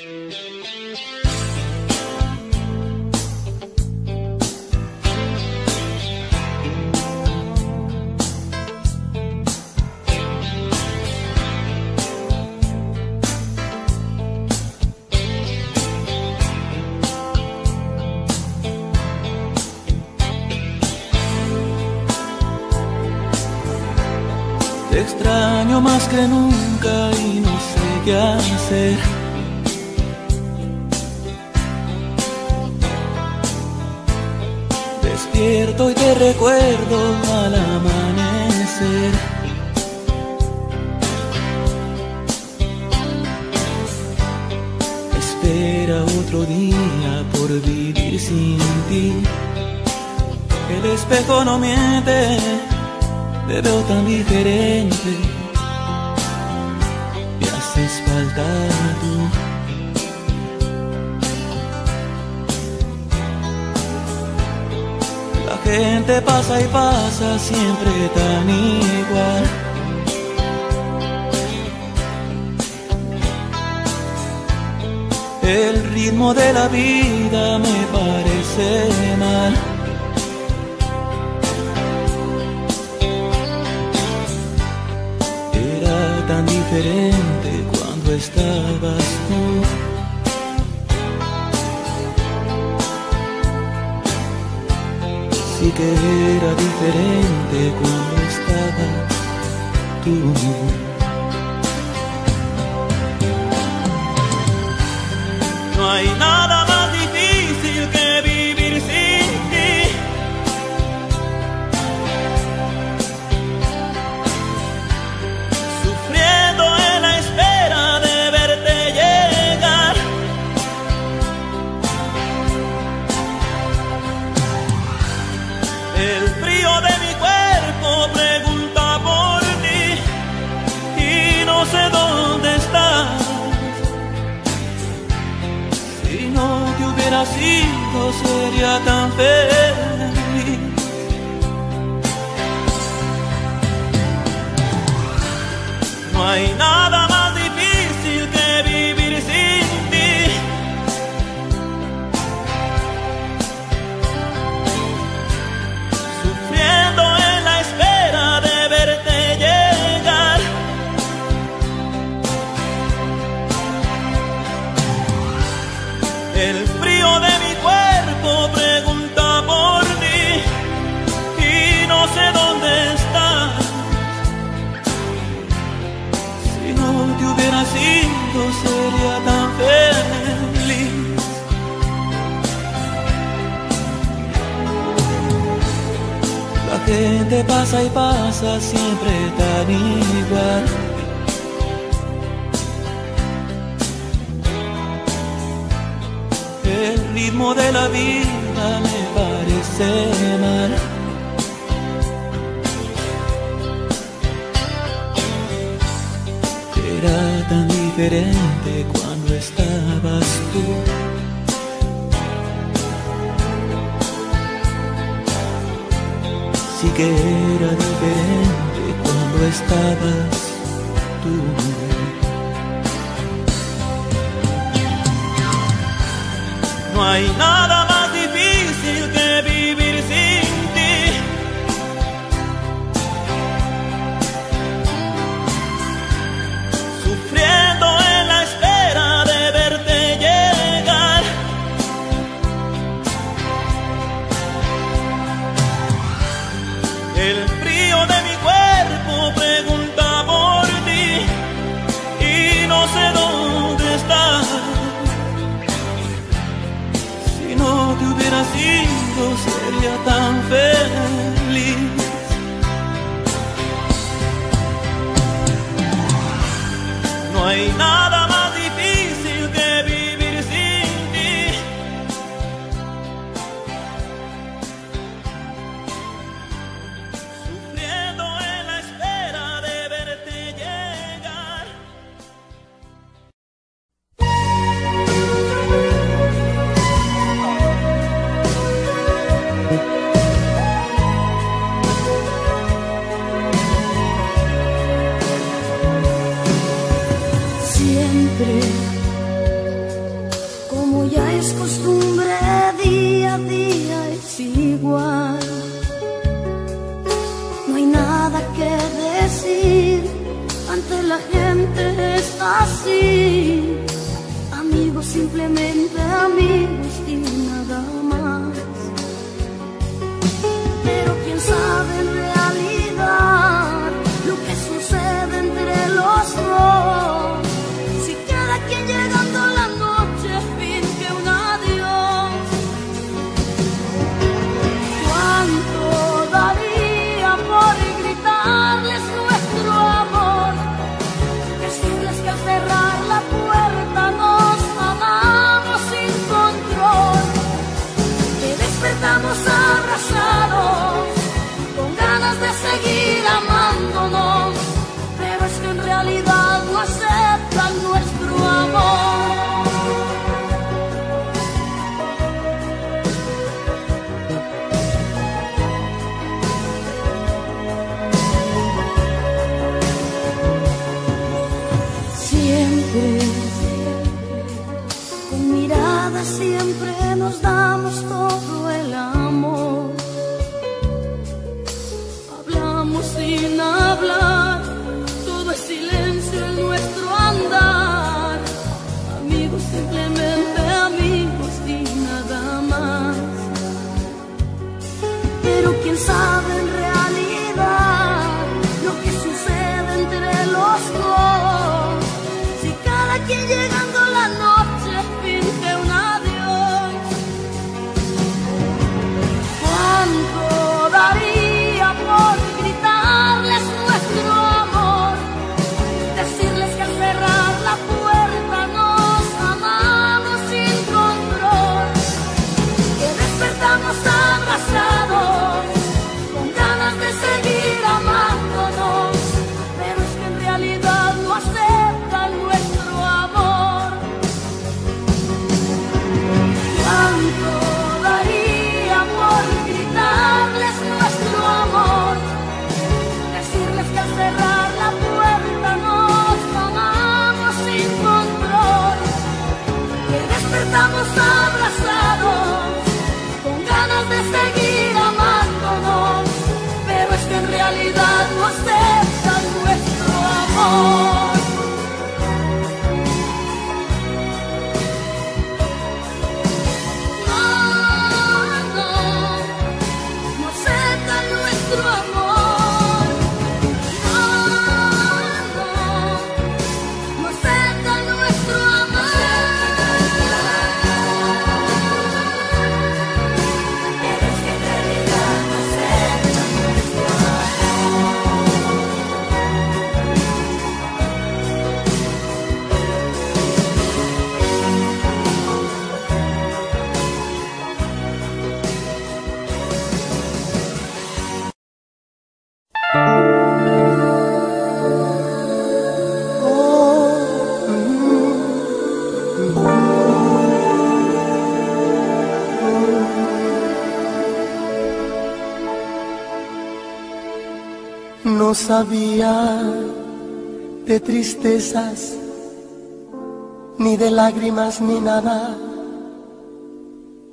Te extraño más que nunca y no sé qué hacer. Recuerdo al amanecer. Espera otro día por vivir sin ti. El espejo no miente te veo tan diferente. Me haces falta tú. Gente pasa y pasa siempre tan igual. El ritmo de la vida me parece mal. tan diferente cuando estabas tú. Que era diferente cuando estabas tú. No hay nada sido sería tan feliz. No hay nada La gente pasa y pasa siempre tan igual. El ritmo de la vida me parece mal. Era tan diferente cuando estabas tú. Sí que era diferente cuando estabas tú. No hay nada El no sabía de tristezas, ni de lágrimas, ni nada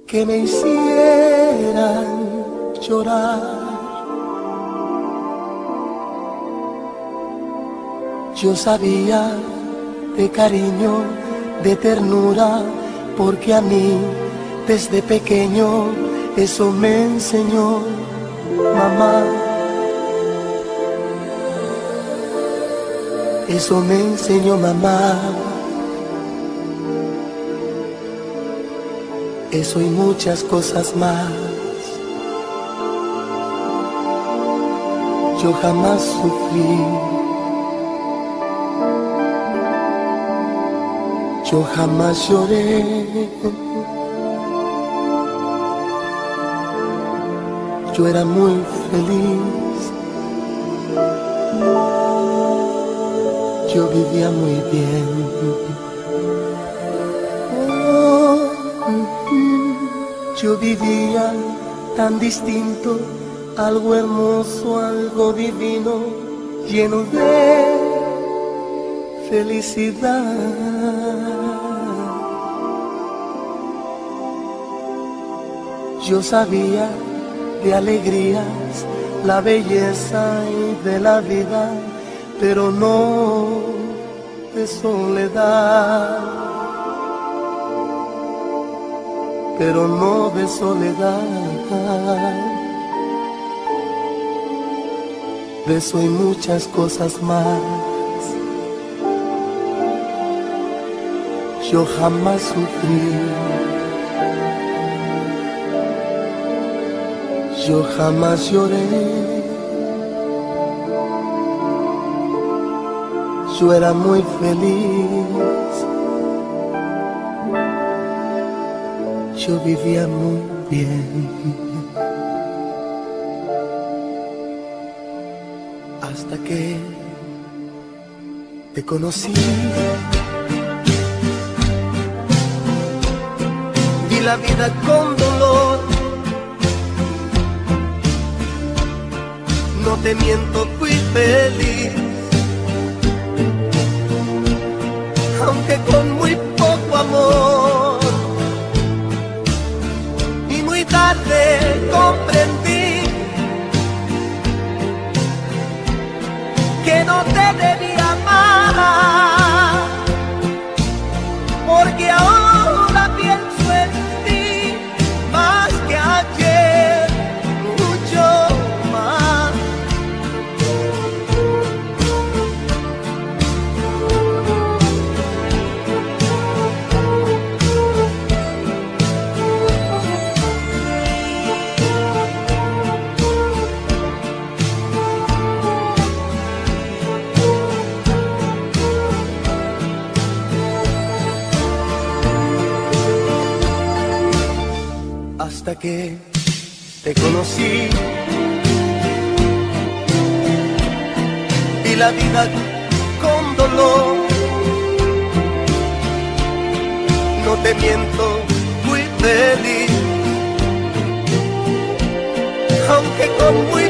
que me hicieran llorar. Yo sabía de cariño, de ternura, porque a mí desde pequeño eso me enseñó mamá. eso me enseñó mamá. Eso y muchas cosas más. Yo jamás sufrí. Yo jamás lloré. Yo era muy feliz. vivía muy bien. Oh, yo vivía tan distinto, algo hermoso, algo divino, lleno de felicidad. Yo sabía de alegrías, la belleza y de la vida, pero no soledad, pero no de soledad. De eso y muchas cosas más. Yo jamás sufrí. Yo jamás lloré. Yo era muy feliz. Yo vivía muy bien. Hasta que te conocí. Vi la vida con dolor. No te miento, Aunque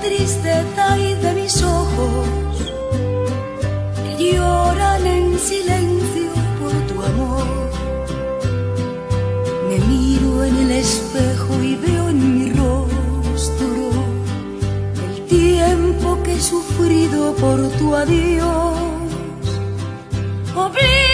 triste tai de mis ojos lloran en silencio por tu amor. Me miro en el espejo y veo en mi rostro el tiempo que he sufrido por tu adiós. Oblig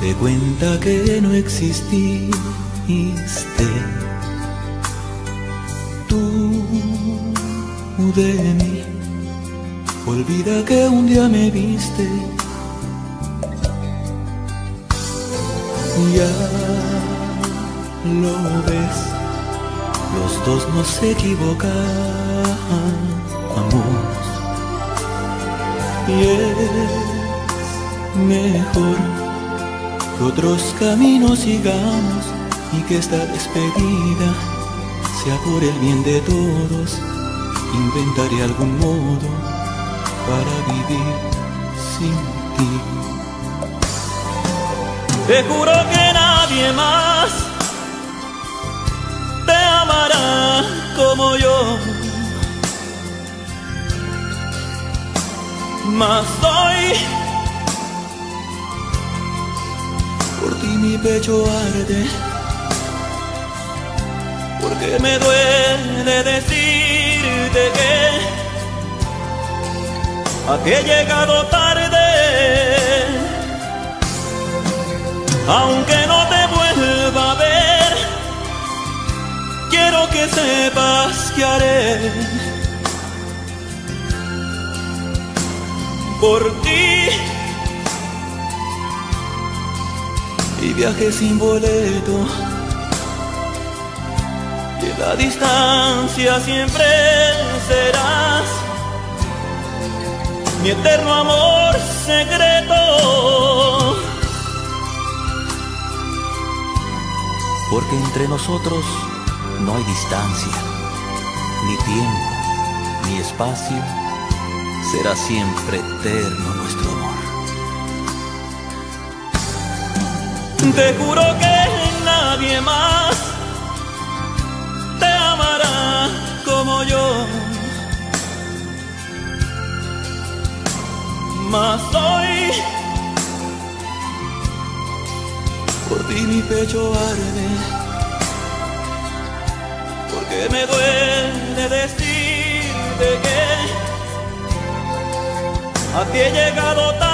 de cuenta que no exististe. Tú de mí, olvida que un día me viste. Ya lo ves, los dos nos equivocamos. Yeah mejor que otros caminos sigamos y que esta despedida sea por el bien de todos. Inventaré algún modo para vivir sin ti. Te juro que nadie más te amará como yo. Mas hoy mi pecho arde, porque me duele decirte que a que he llegado tarde. Aunque no te vuelva a ver, quiero que sepas que haré por ti. Viaje sin boleto. Y la distancia siempre serás mi eterno amor secreto. Porque entre nosotros no hay distancia, ni tiempo, ni espacio, será siempre eterno Te juro que nadie más te amará como yo. Mas hoy por ti mi pecho arde, porque me duele decirte que a ti he llegado tarde,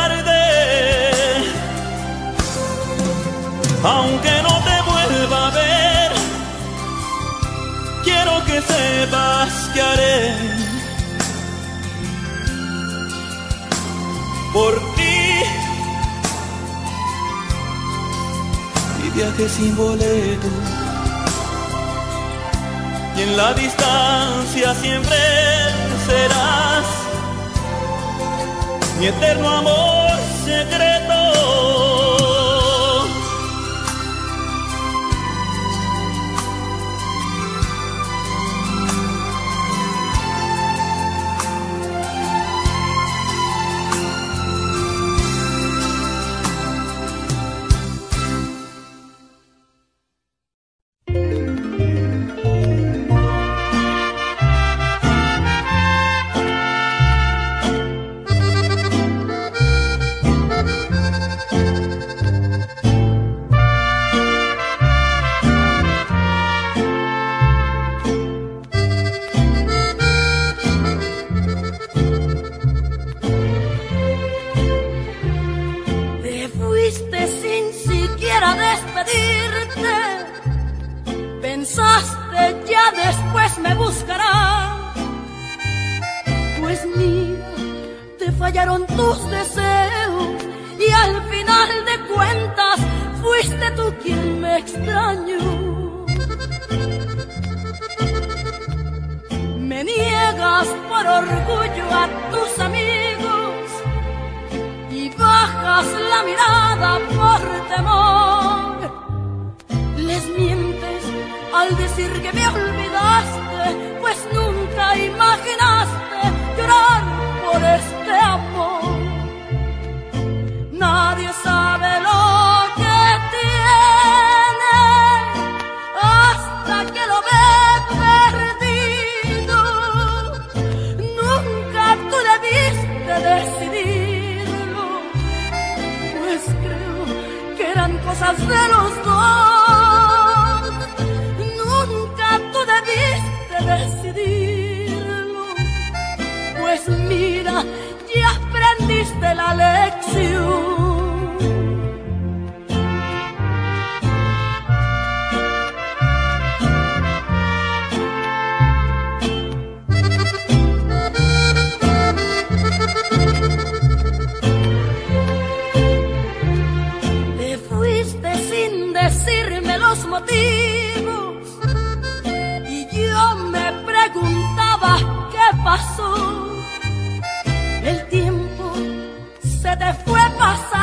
aunque no te vuelva a ver, quiero que sepas que haré por ti. Y viaje sin boleto. Y en la distancia siempre serás mi eterno amor secreto. fallaron tus deseos y al final de cuentas fuiste tú quien me extrañó. Me niegas por orgullo a tus amigos y bajas la mirada por temor. Les mientes al decir que me olvidaste, pues nunca imaginaste llorar por este amor. Nadie sabe lo que tiene hasta que lo ve perdido. Nunca tú debiste decidirlo, pues creo que eran cosas de los dos. de la lección. Te fuiste sin decirme los motivos.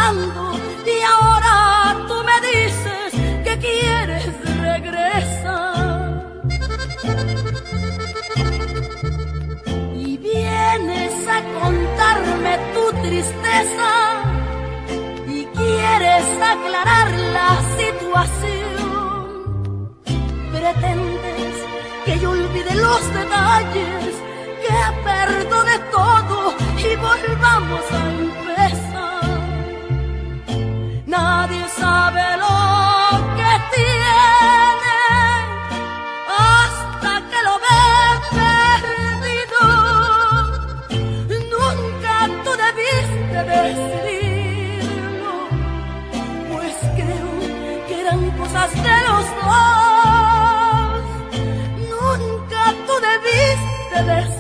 y ahora tú me dices que quieres regresar. Y vienes a contarme tu tristeza y quieres aclarar la situación. Pretendes que yo olvide los detalles, que perdone todo y volvamos a al Nadie sabe lo que tiene hasta que lo ve perdido. Nunca tú debiste decidirlo, pues creo que eran cosas de los dos. Nunca tú debiste decidirlo,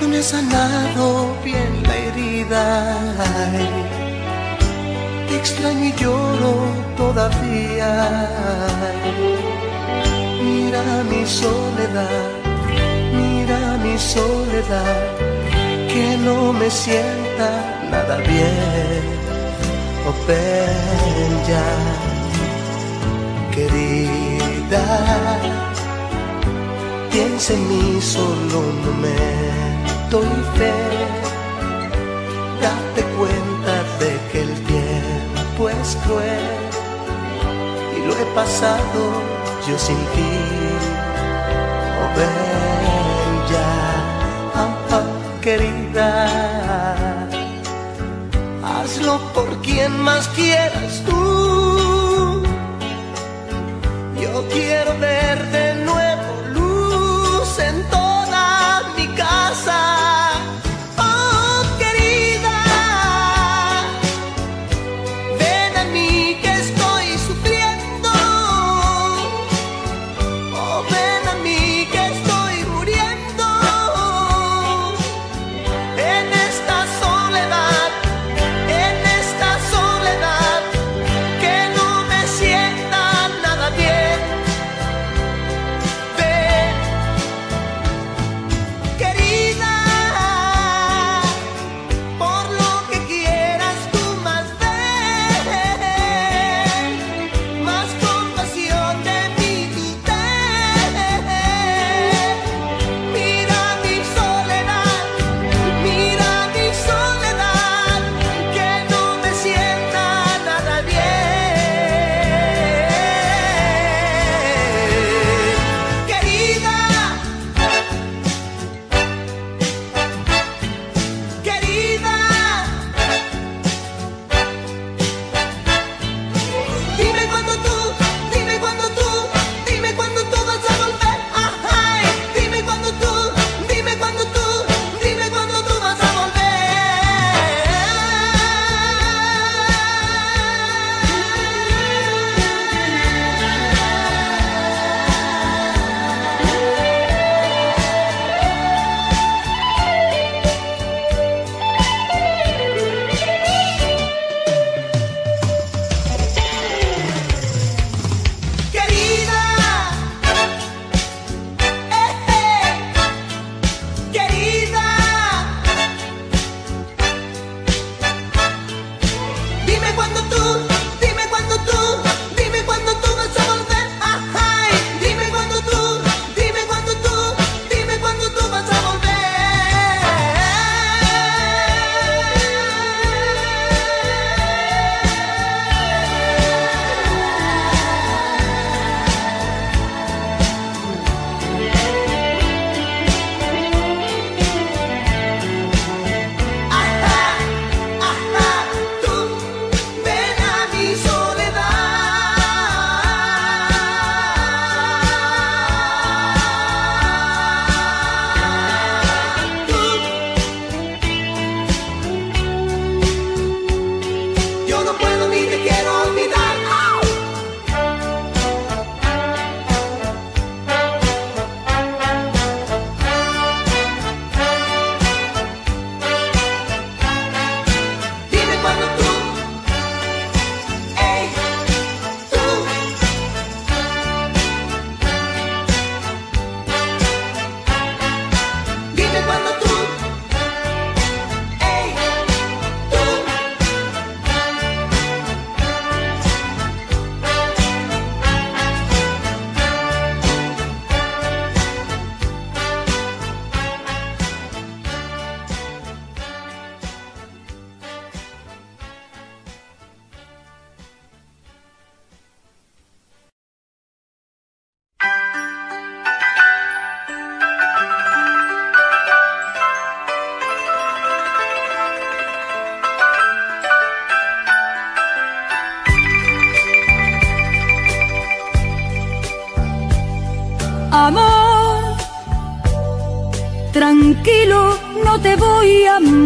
No me he sanado bien la herida. Te extraño y lloro todavía. Mira mi soledad, mira mi soledad, que no me sienta nada bien. Oh, ya, querida. Piensa en mí solo un momento y fe. Date cuenta de que el tiempo es cruel y lo he pasado yo sin ti. Oh, ah, ah, querida. Hazlo por quien más quieras tú. Yo quiero ver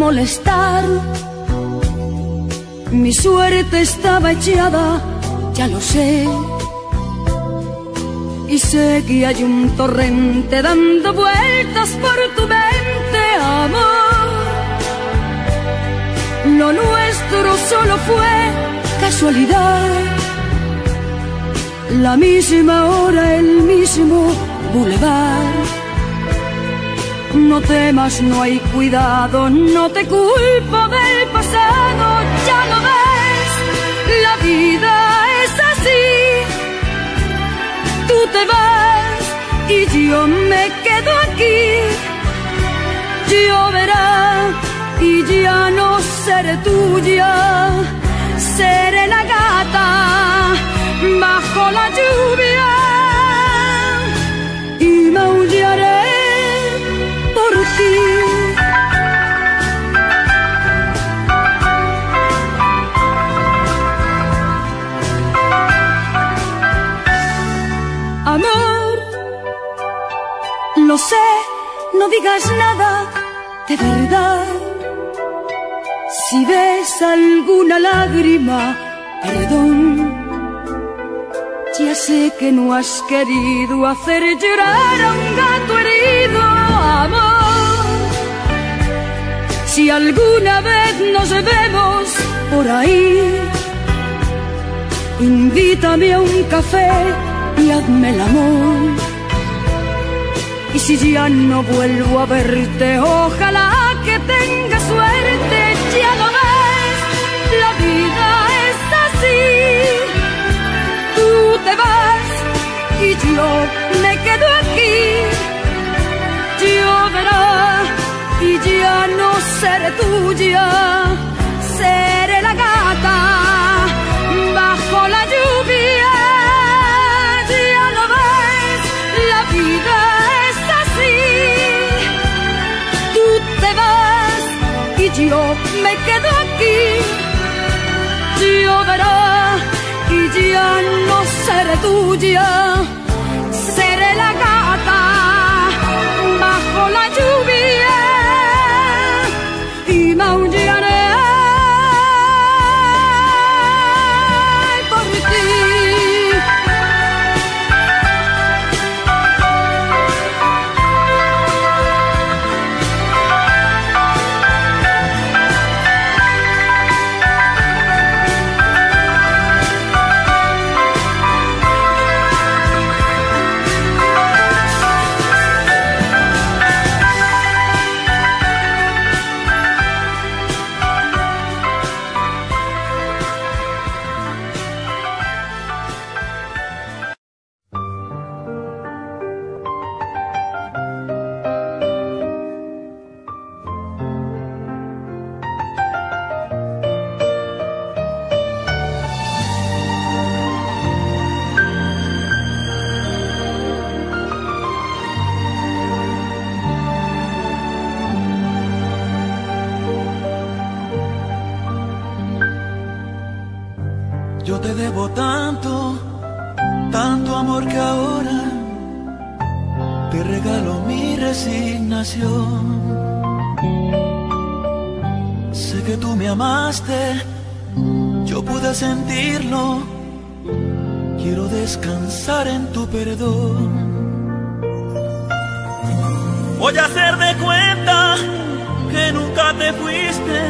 molestar. Mi suerte estaba echada, ya lo sé. Y sé que hay un torrente dando vueltas por tu mente, amor. Lo nuestro solo fue casualidad. La misma hora, el mismo boulevard. No temas, no hay cuidado, no te culpo del pasado, ya lo ves, la vida es así. Tú te vas y yo me quedo aquí. Lloverá y ya no seré tuya, seré la gata bajo la lluvia y maullaré lo sé, no digas nada de verdad. Si ves alguna lágrima, perdón. Ya sé que no has querido hacer llorar a un gato herido, amor. Si alguna vez nos vemos por ahí, invítame a un café y hazme el amor. Y si ya no vuelvo a verte, ojalá que tenga suerte, ya lo ves, la vida es así. Tú te vas y yo me quedo aquí. Lloverá y ya no seré tuya, seré yo me quedo aquí. Lloverá y ya no seré tuya, debo tanto, tanto amor que ahora te regalo mi resignación. Sé que tú me amaste, yo pude sentirlo. Quiero descansar en tu perdón. Voy a hacer de cuenta que nunca te fuiste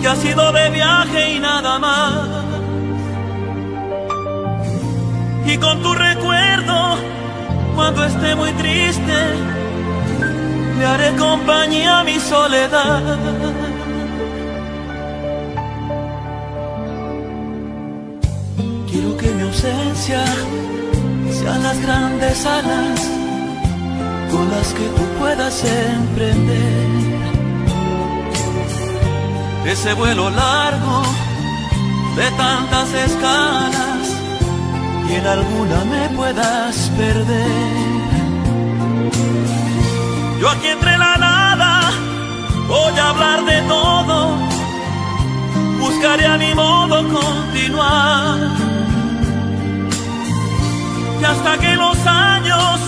que has ido de viaje y nada más. Y con tu recuerdo, cuando esté muy triste, le haré compañía a mi soledad. Quiero que mi ausencia sean las grandes alas con las que tú puedas emprender ese vuelo largo de tantas escalas y en alguna me puedas perder. Yo aquí entre la nada voy a hablar de todo, buscaré a mi modo continuar. Y hasta que los años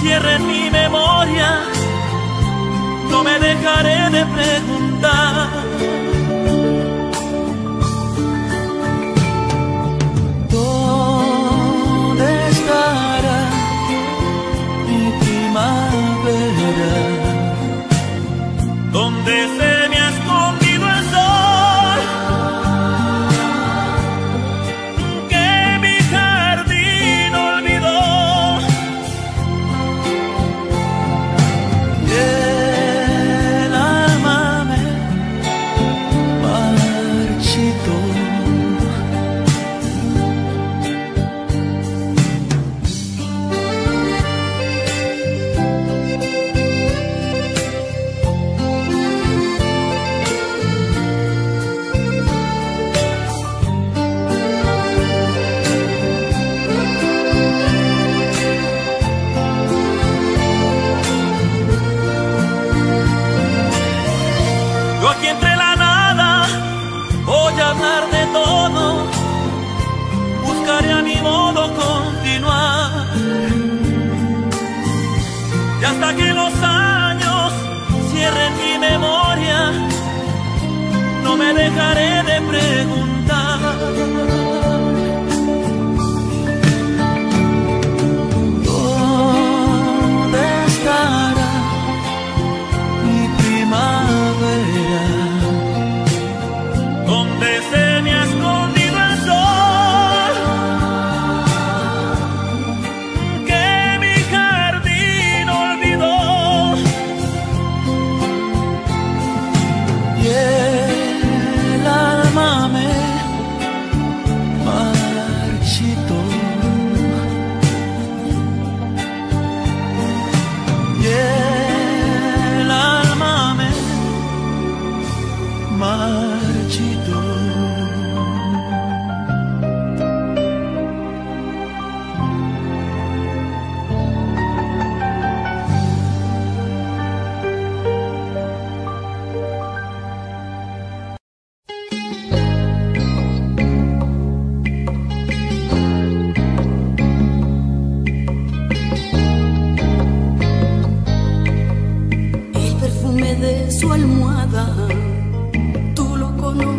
cierren mi memoria, no me dejaré de preguntar. This. dejaré de preguntar.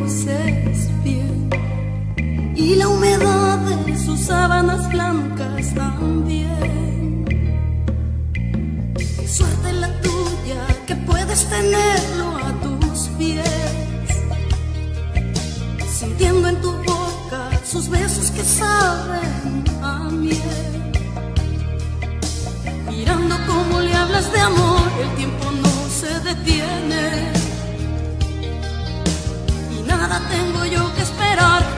conoces bien y la humedad de sus sábanas blancas también. Suerte la tuya que puedes tenerlo a tus pies, sintiendo en tu boca sus besos que saben a miel. Mirando cómo le hablas de amor, el tiempo no se detiene nada tengo yo que esperar.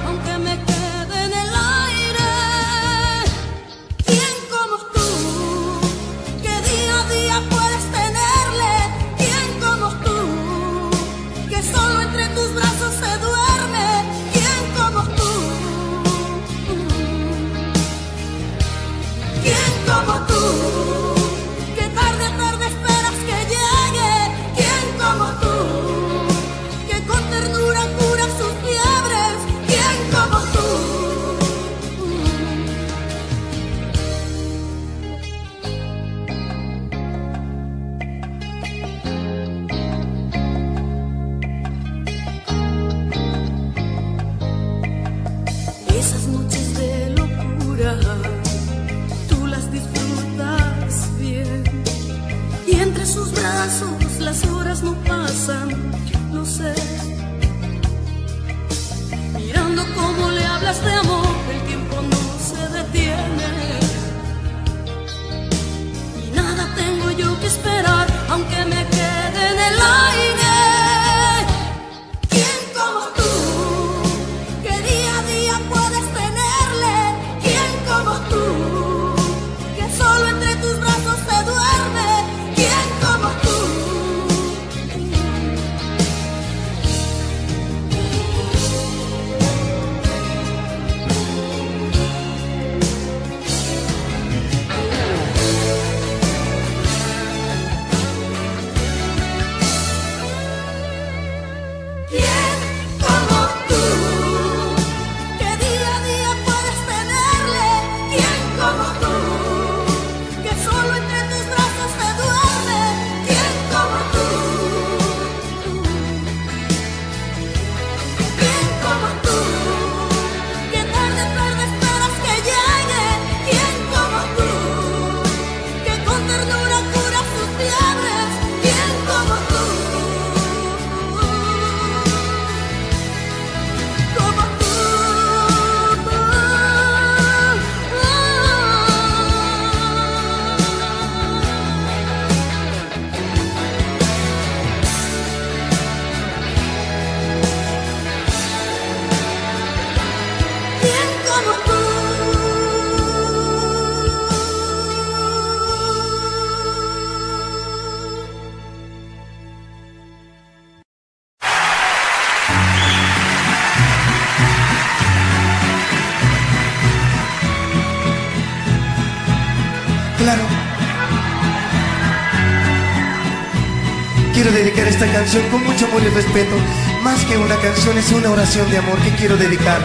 Con mucho amor y respeto. Más que una canción, es una oración de amor que quiero dedicar,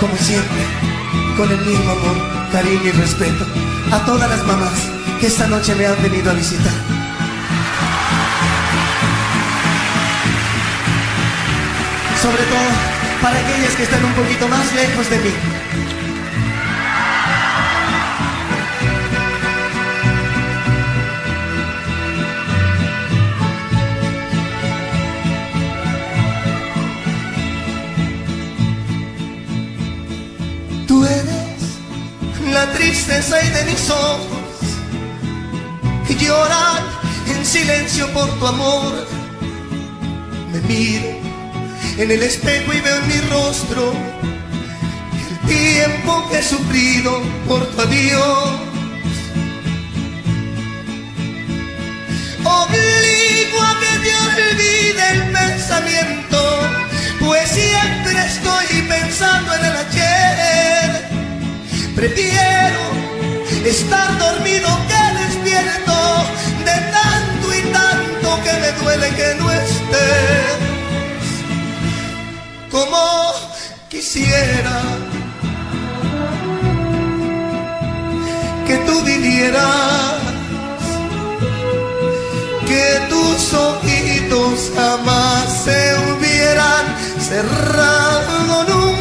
como siempre, con el mismo amor, cariño y respeto, a todas las mamás que esta noche me han venido a visitar. Sobre todo para aquellas que están un poquito más lejos de mí. Tristeza y de mis ojos que lloran en silencio por tu amor. Me miro en el espejo y veo en mi rostro el tiempo que he sufrido por tu adiós. Obligo a que te olvide el pensamiento, pues siempre estoy pensando en el ayer. Prefiero estar dormido que despierto de tanto y tanto que me duele que no estés. Como quisiera que tú vinieras que tus ojitos jamás se hubieran cerrado nunca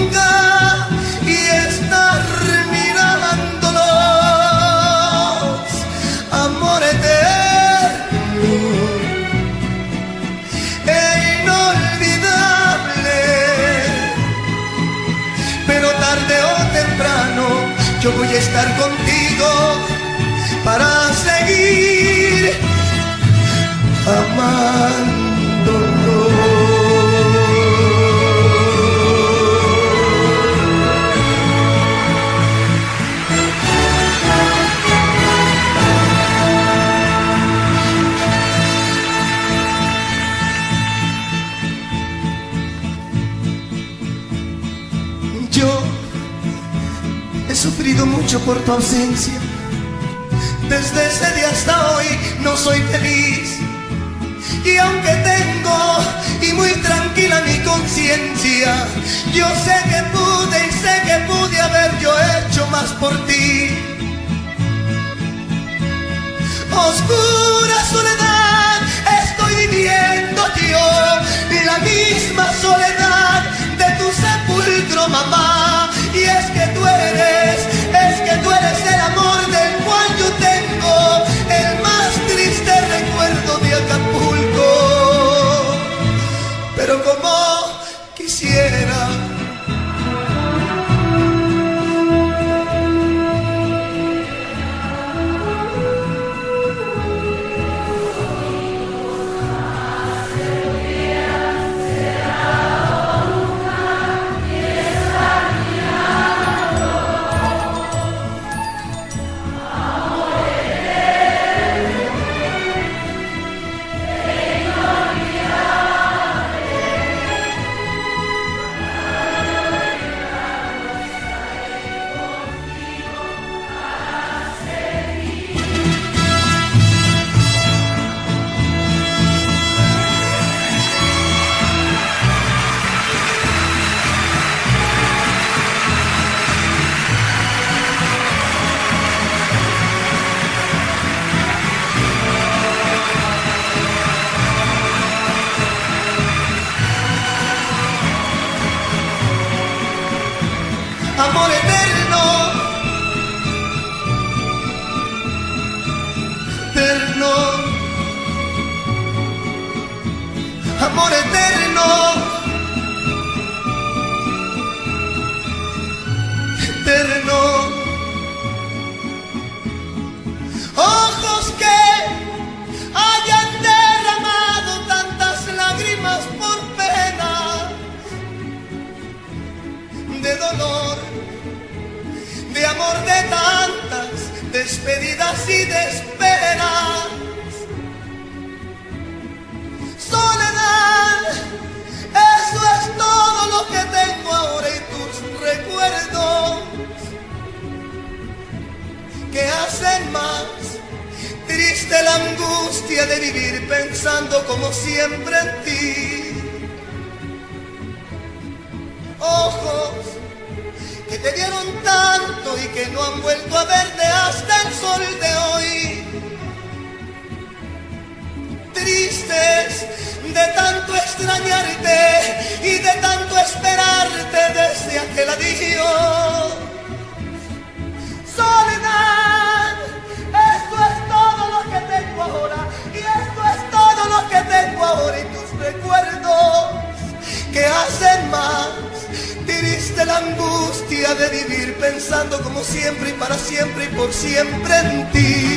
por tu ausencia. Desde ese día hasta hoy no soy feliz. Y aunque tengo y muy tranquila mi conciencia, yo sé que pude y sé que pude haber yo hecho más por ti. Oscura soledad estoy viviendo yo, y la misma soledad de tu sepulcro, mamá. Y es que tú eres, es que tú eres el amor del cual yo tengo el más triste recuerdo de Acapulco. Pero como de vivir pensando como siempre en ti. Ojos que te dieron tanto y que no han vuelto a verte hasta el sol de hoy. Tristes de tanto extrañarte y de tanto esperarte desde aquel adiós. y tus recuerdos que hacen más triste la angustia de vivir pensando como siempre y para siempre y por siempre en ti.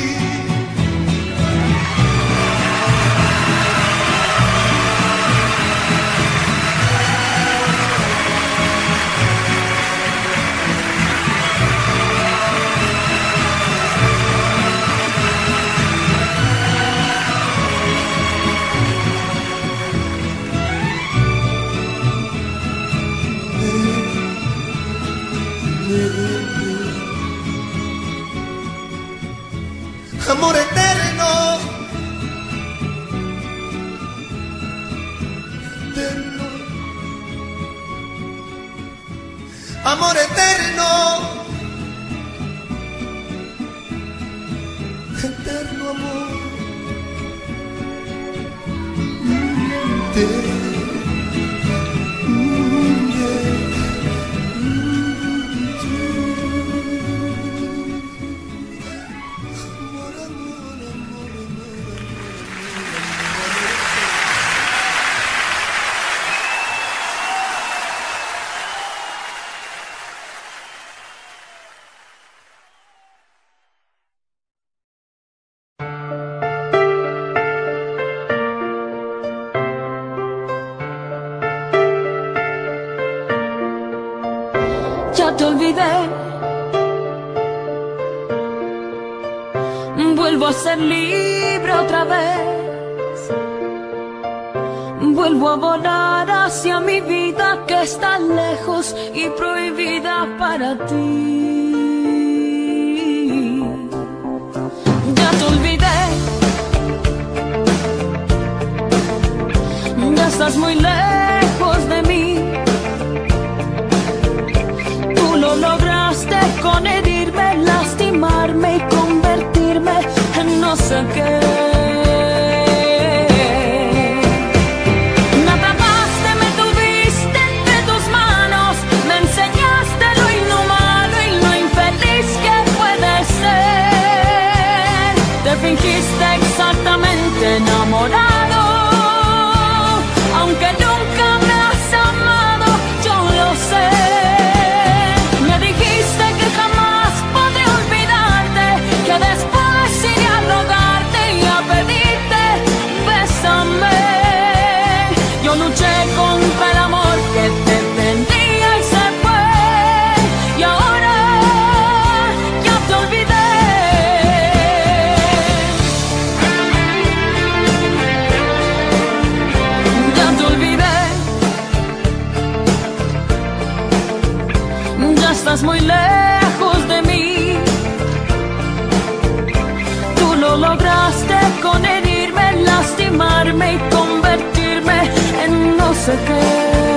again.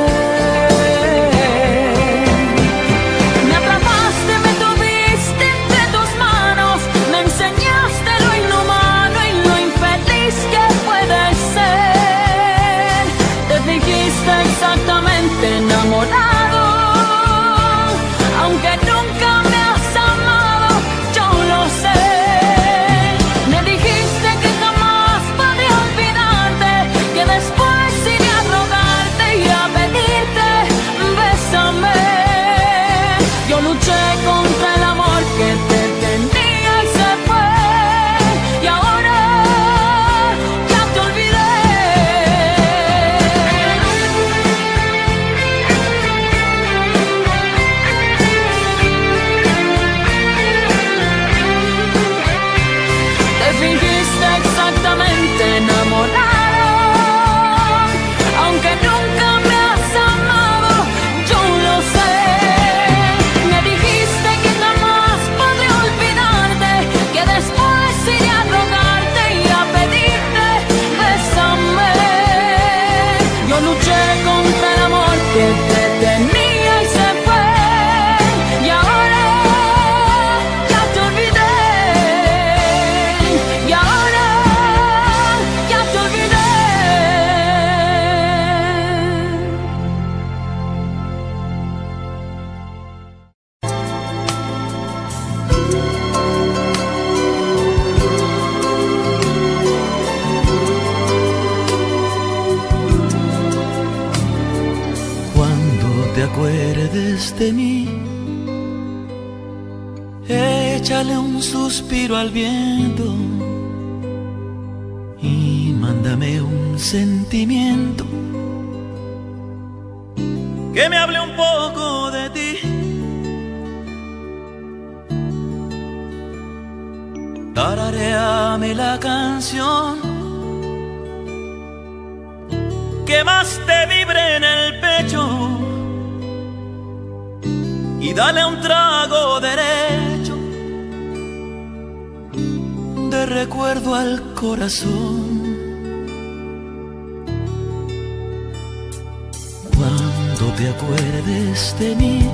De mí,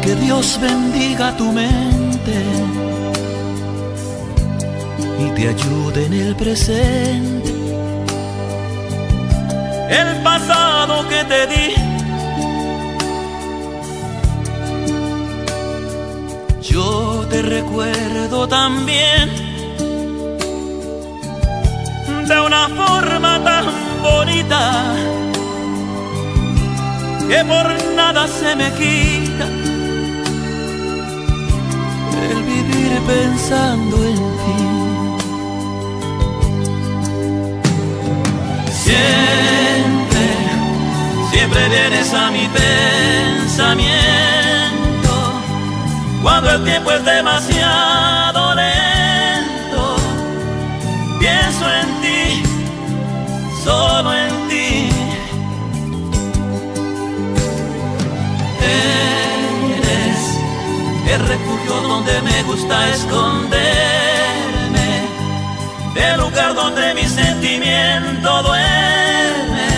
que Dios bendiga tu mente y te ayude en el presente. El pasado que te di, yo te recuerdo también de una forma tan bonita que por nada se me quita el vivir pensando en ti. Siempre, siempre vienes a mi pensamiento cuando el tiempo es demasiado lento. Pienso en ti, solo en Eres el refugio donde me gusta esconderme, el lugar donde mi sentimiento duerme,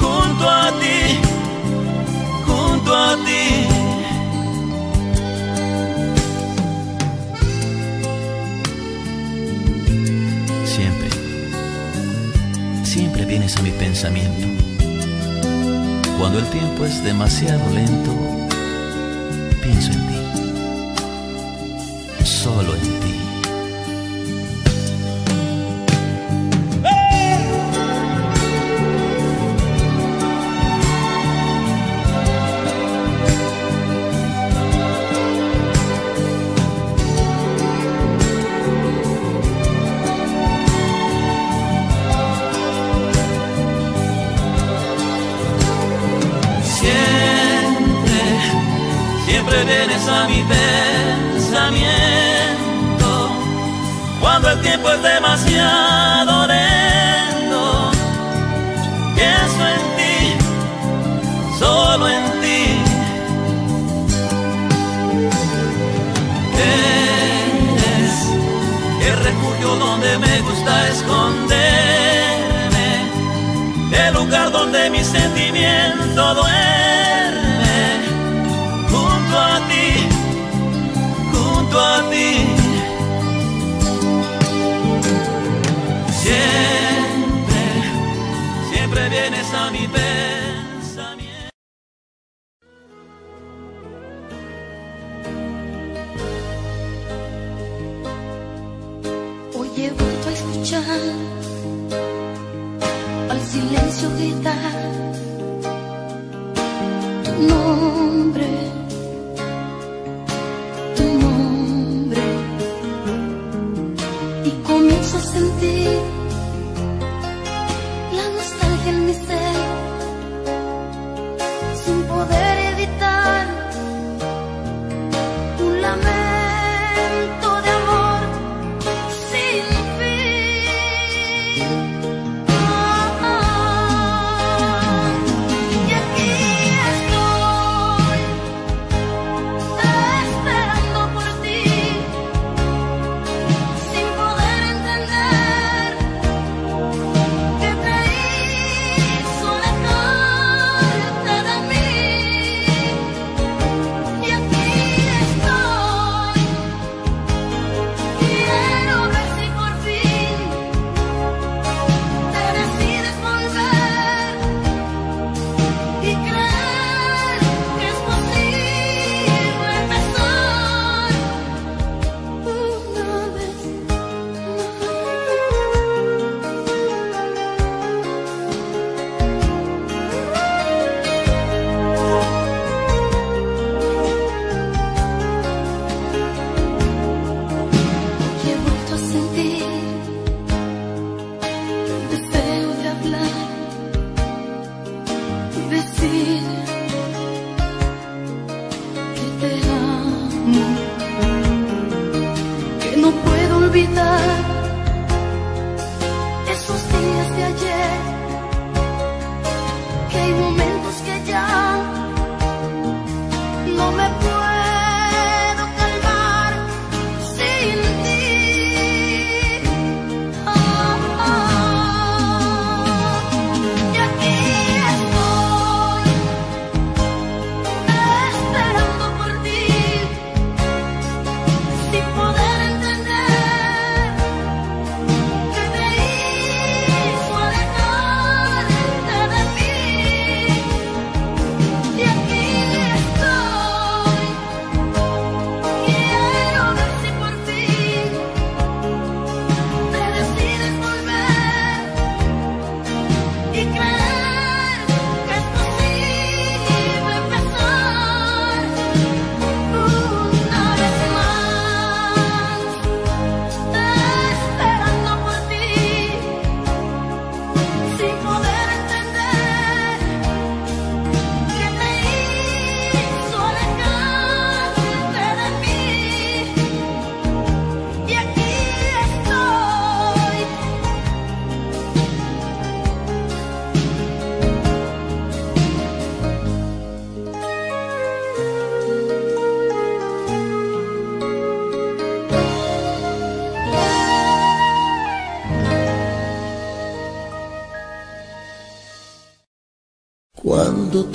junto a ti, junto a ti. Siempre, siempre vienes a mi pensamiento. Cuando el tiempo es demasiado lento, sentimiento duerme,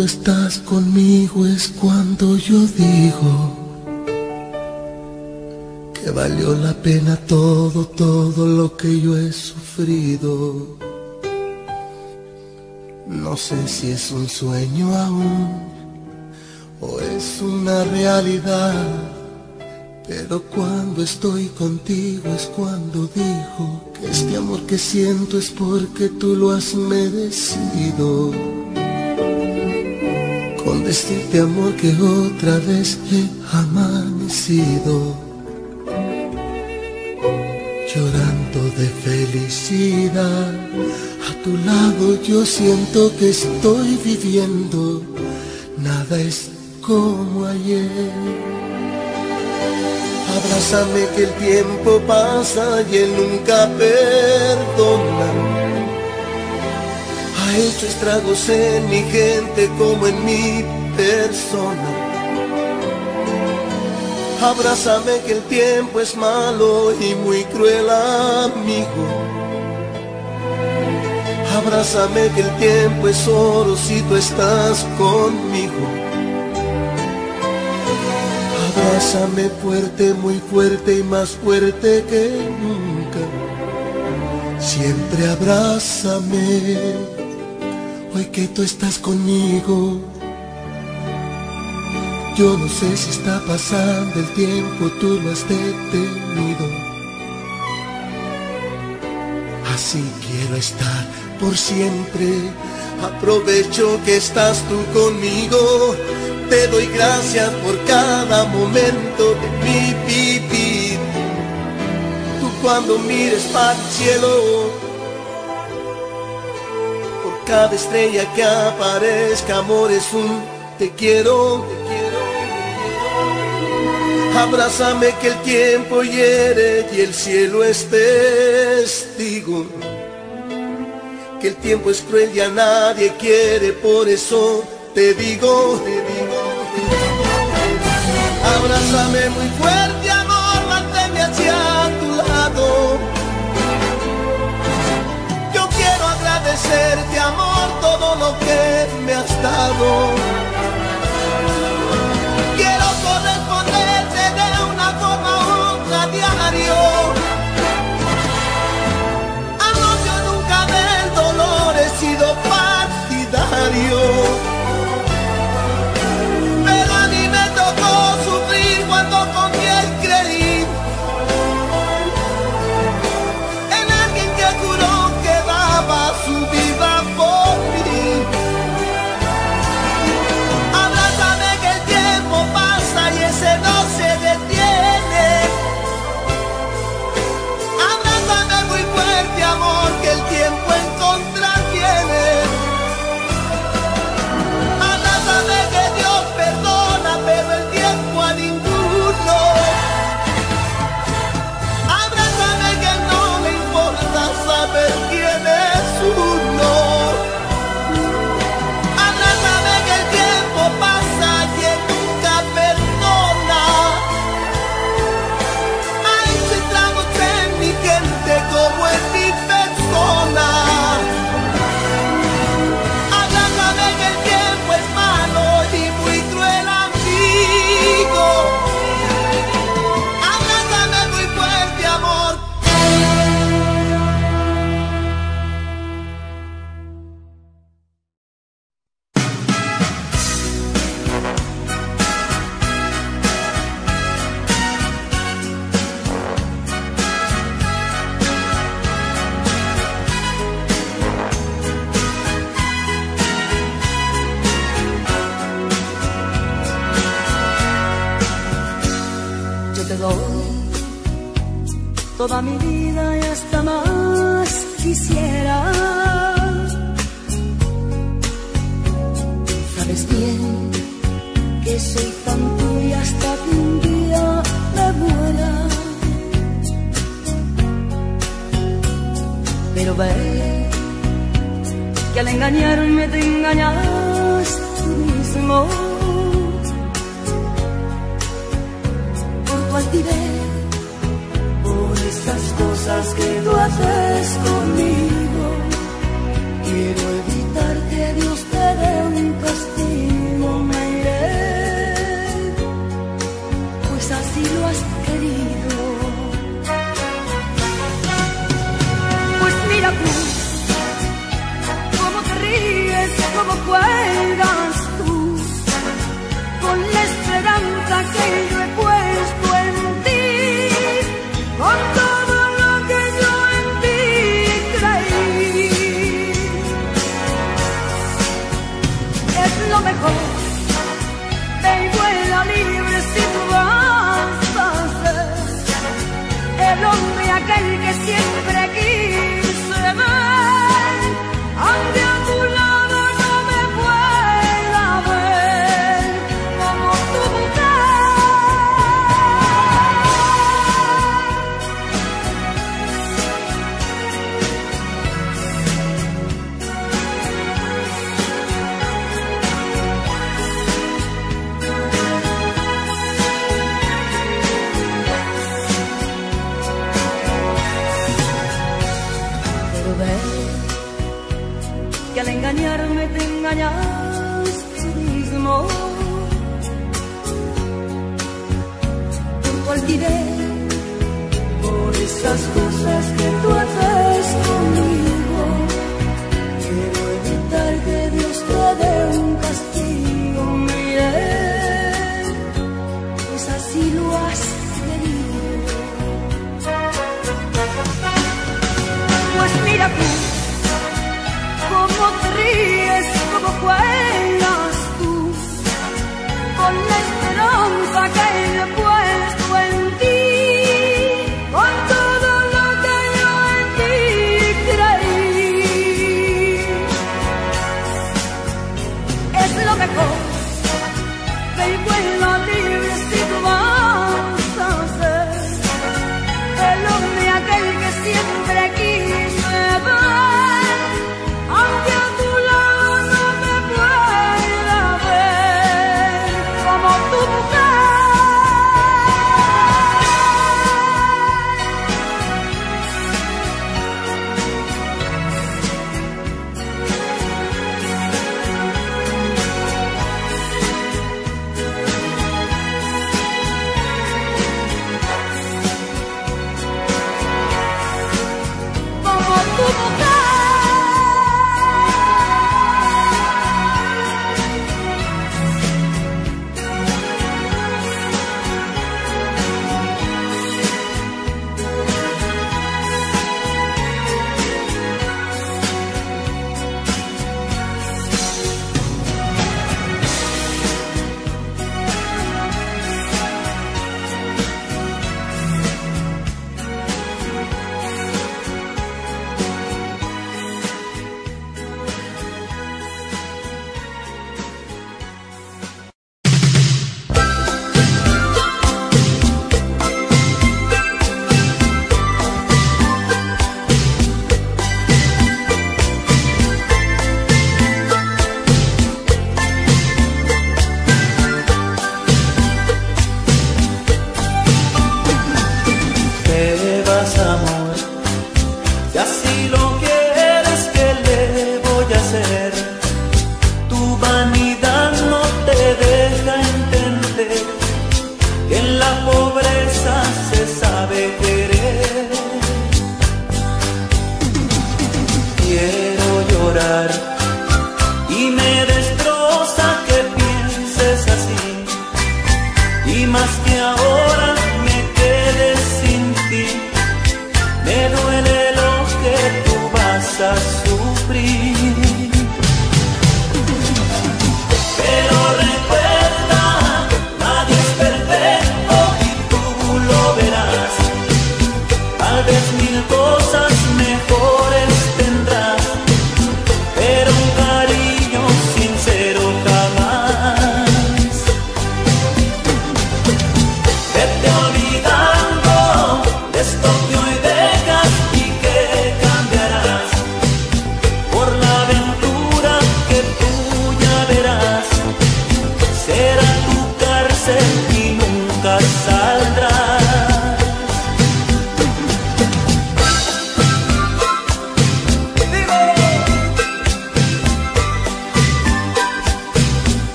tú estás conmigo es cuando yo digo que valió la pena todo, todo lo que yo he sufrido. No sé si es un sueño aún o es una realidad, pero cuando estoy contigo es cuando digo que este amor que siento es porque tú lo has merecido con decirte amor que otra vez he amanecido llorando de felicidad. A tu lado yo siento que estoy viviendo, nada es como ayer. Abrázame que el tiempo pasa y él nunca perdona ha hecho estragos en mi gente como en mi persona. Abrázame que el tiempo es malo y muy cruel amigo. Abrázame que el tiempo es oro si tú estás conmigo. Abrázame fuerte, muy fuerte y más fuerte que nunca. Siempre abrázame hoy que tú estás conmigo. Yo no sé si está pasando el tiempo, tú lo has detenido. Así quiero estar por siempre. Aprovecho que estás tú conmigo. Te doy gracias por cada momento de mi vivir. Tú cuando mires para el cielo cada estrella que aparezca, amor, es un te quiero, te quiero, Abrázame que el tiempo hiere y el cielo es testigo. Que el tiempo es cruel y a nadie quiere, por eso te digo, te digo. Abrázame muy fuerte, agradecerte amor todo lo que me has dado.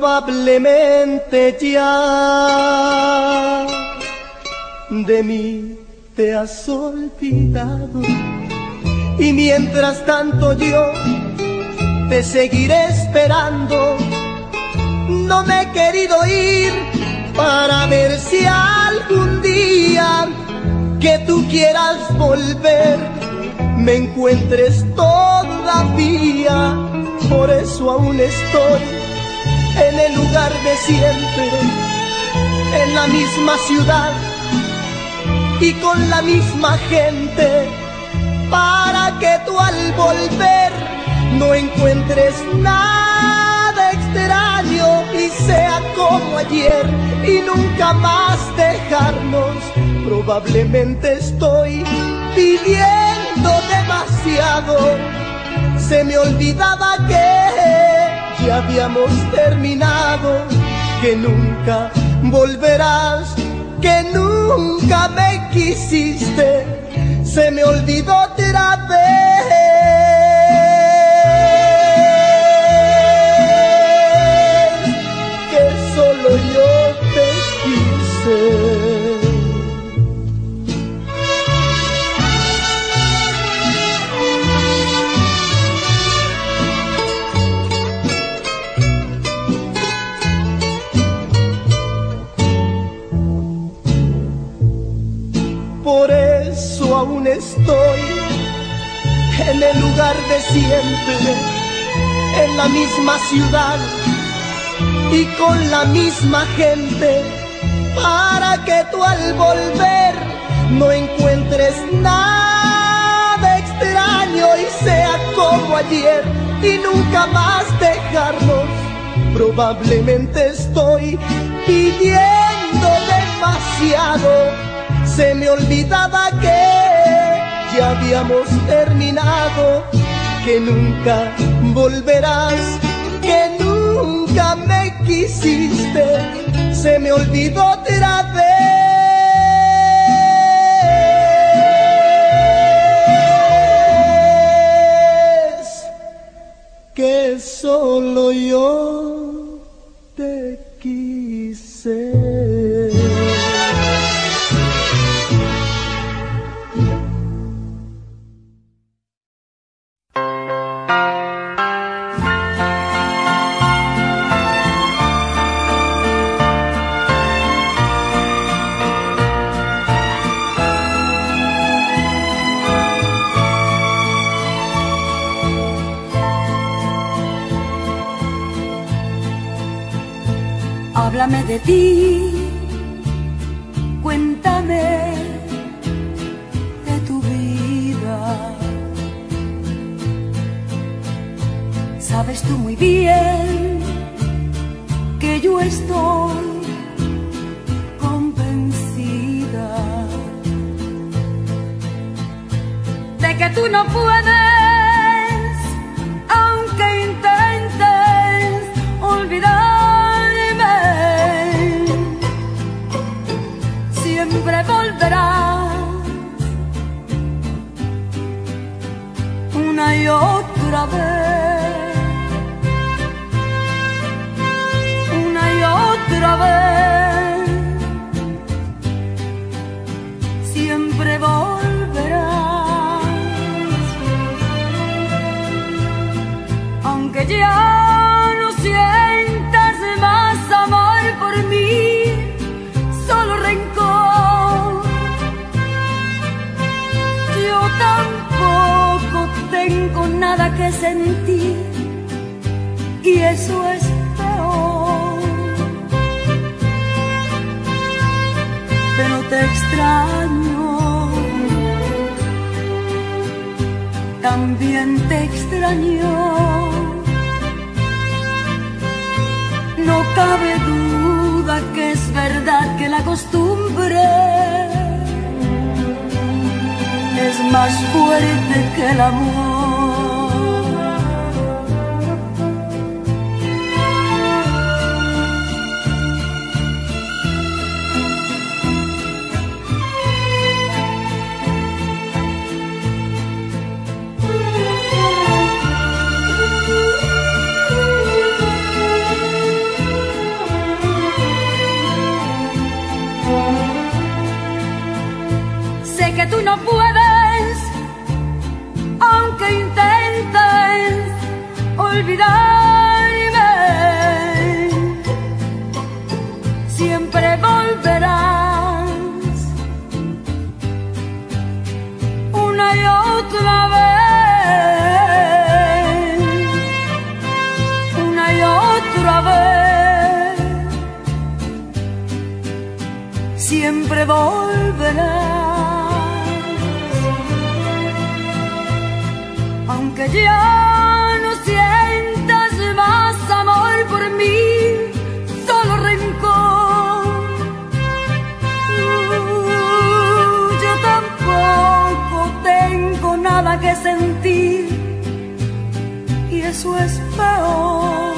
Probablemente ya de mí te has olvidado y mientras tanto yo te seguiré esperando. No me he querido ir para ver si algún día que tú quieras volver me encuentres todavía. Por eso aún estoy en el lugar de siempre, en la misma ciudad y con la misma gente, para que tú al volver no encuentres nada extraño y sea como ayer y nunca más dejarnos. Probablemente estoy pidiendo demasiado. Se me olvidaba que ya habíamos terminado, que nunca volverás, que nunca me quisiste. Se me olvidó otra vez que solo yo te quise. Estoy en el lugar de siempre, en la misma ciudad y con la misma gente, para que tú al volver no encuentres nada extraño y sea como ayer y nunca más dejarnos. Probablemente estoy pidiendo demasiado se me olvidaba que habíamos terminado, que nunca volverás, que nunca me quisiste, se me olvidó otra vez que solo yo 一 ya no sientas más amor por mí, solo rencor. Yo tampoco tengo nada que sentir y eso es peor. Pero te extraño, también te extraño. No cabe duda que es verdad que la costumbre es más fuerte que el amor. olvidarme. Siempre volverás una y otra vez, una y otra vez. Siempre volverás, aunque ya. eso es peor,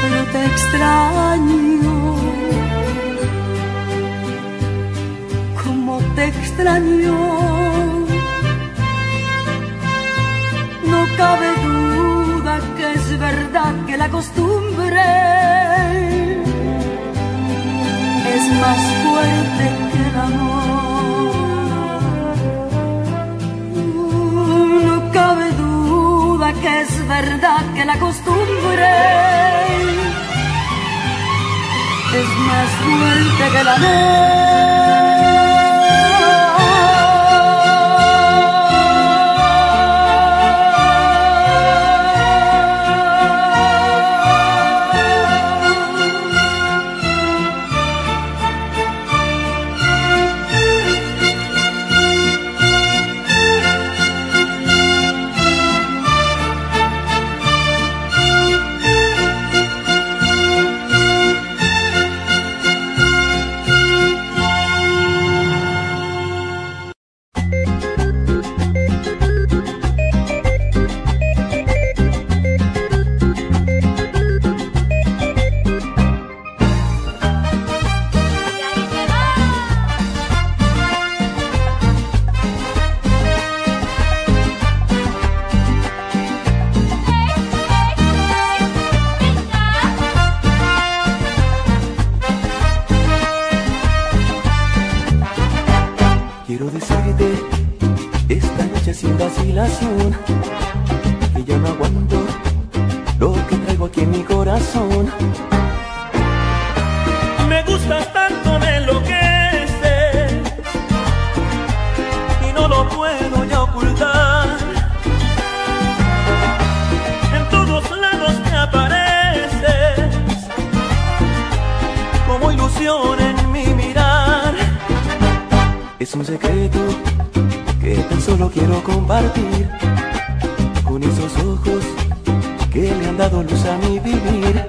Pero te extraño, como te extraño. No cabe duda que es verdad que la costumbre es más fuerte que el amor. verdad que la costumbre es más fuerte que la ley. en mi mirar. Es un secreto que tan solo quiero compartir con esos ojos que le han dado luz a mi vivir.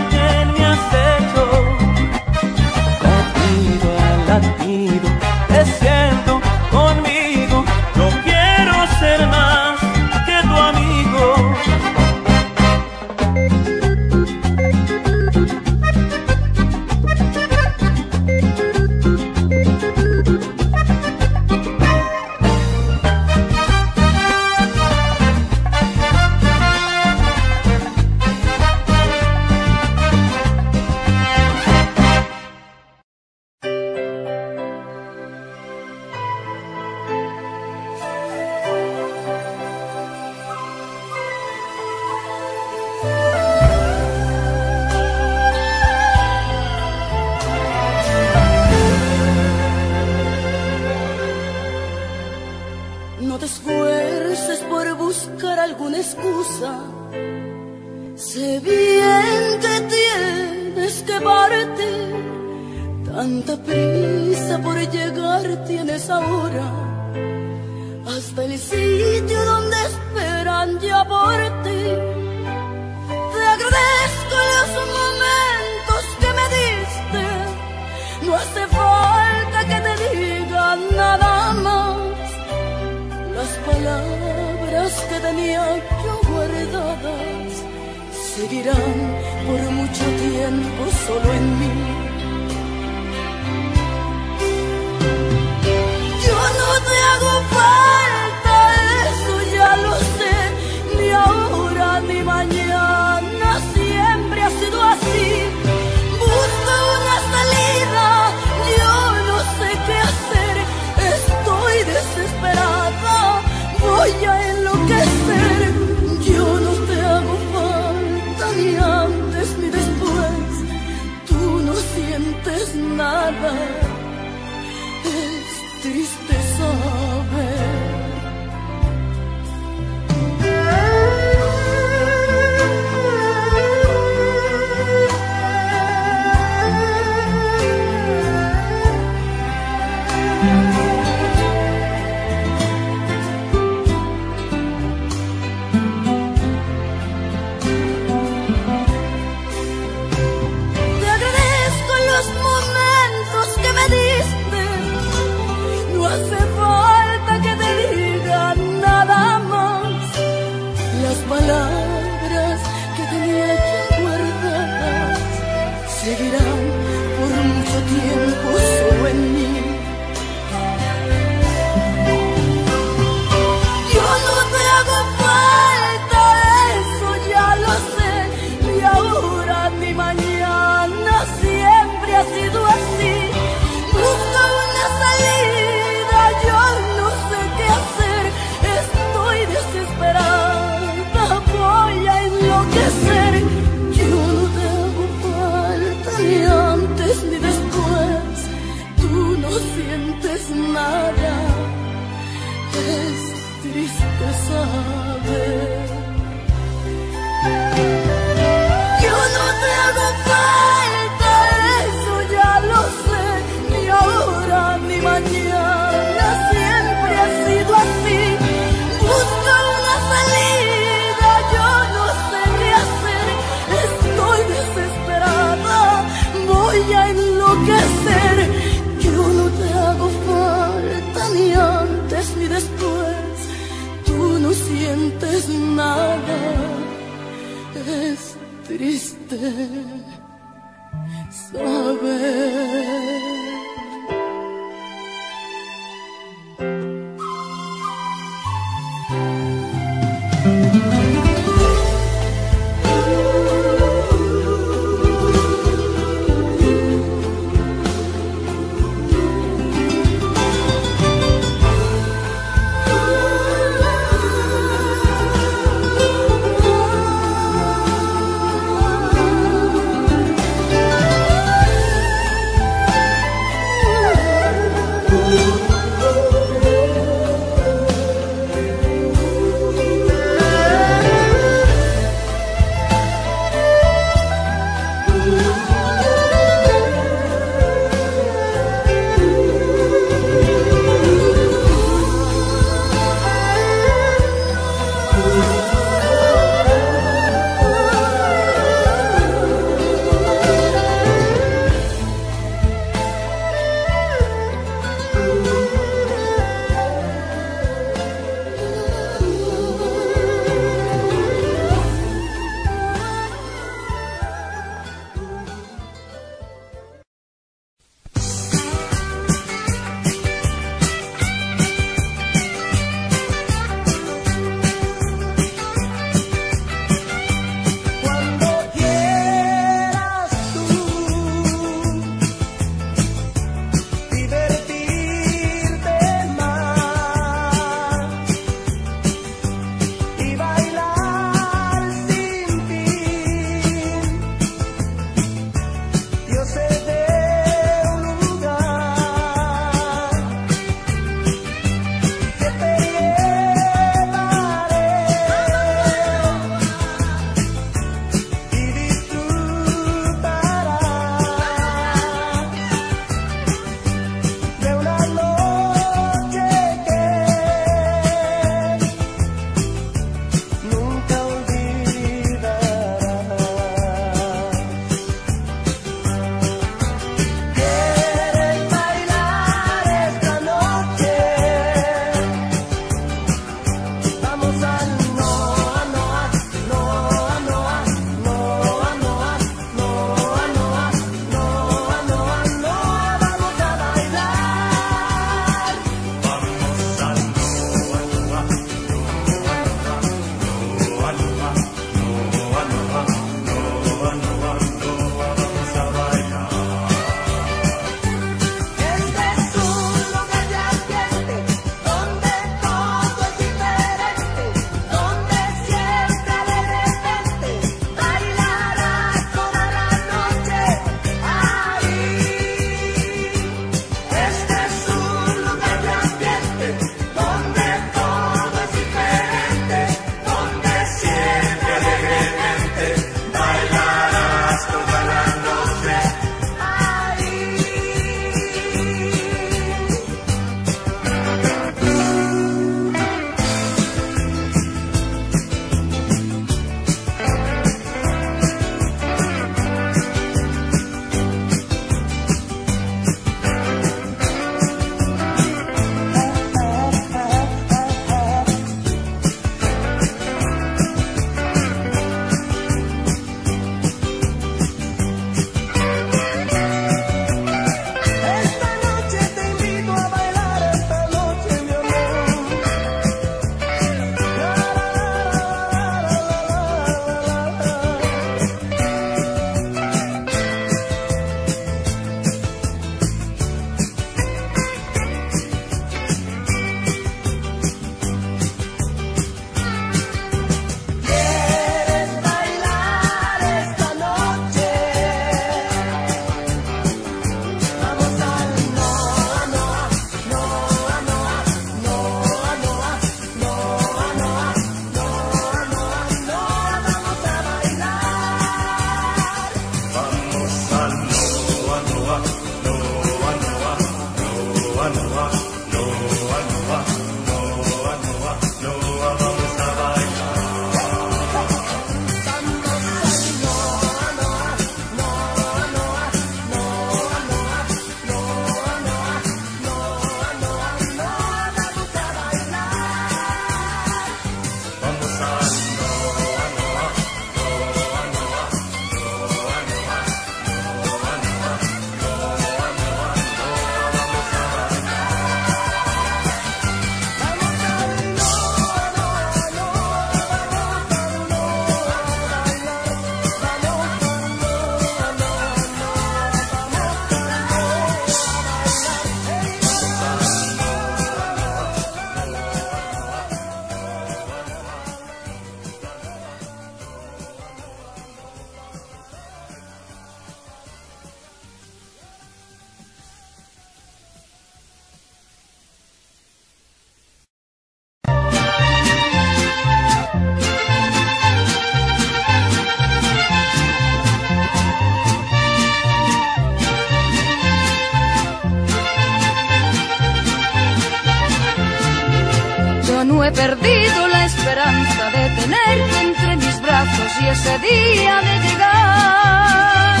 Y ese día de llegar.